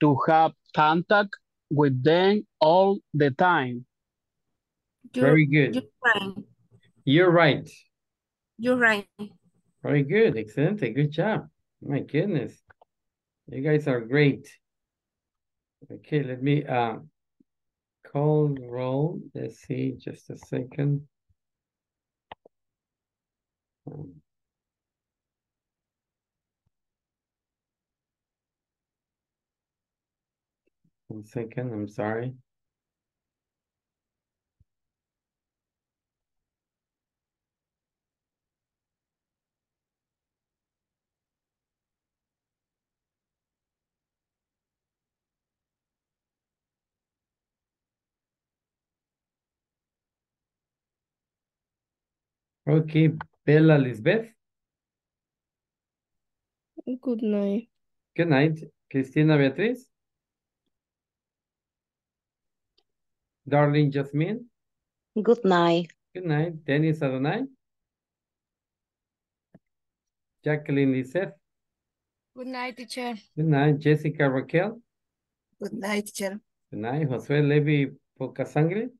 to have contact with them all the time. Very You're good. right. You're right. You're right. Very good. Excellent. Good job. My goodness. You guys are great. Okay, let me uh call roll. Let's see, just a second. Um, One second, I'm sorry. Okay, Bella Lisbeth, Good night. good night. Cristina Beatriz. Darling Jasmine, Good night. good night. Dennis Adonai. Jacqueline Lisette, Good night, teacher. good night. Jessica Raquel, Good night, teacher. good night. Josué Levi Pocasangre,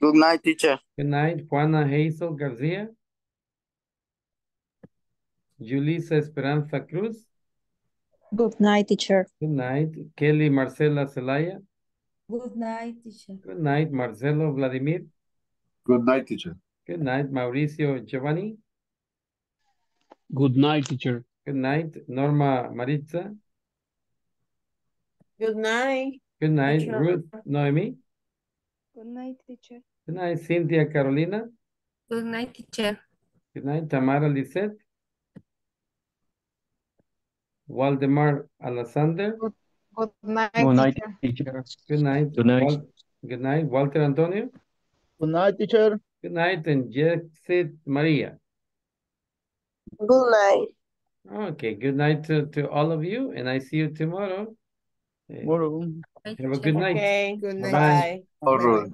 Good night, teacher. good night. Juana Hazel García. Julissa Esperanza Cruz, Good night, teacher. good night. Kelly Marcela Zelaya, Good night, teacher. good night. Marcelo Vladimir, Good night, teacher. good night. Mauricio Giovanni, Good night, teacher. good night. Norma Maritza, Good night. good night. Teacher. Ruth Noemi, Good night, teacher. good night. Cynthia Carolina, Good night, teacher. good night. Tamara Lisette, Waldemar Alexander, Good night, Good night, teacher. teacher. good night. Good night. Wal- Good night. Walter Antonio, Good night, teacher. good night. And Jexit Maria. Good night. Okay, good night to, to all of you, and I see you tomorrow. Tomorrow. Have a good night. Okay. Good night. Bye. All right.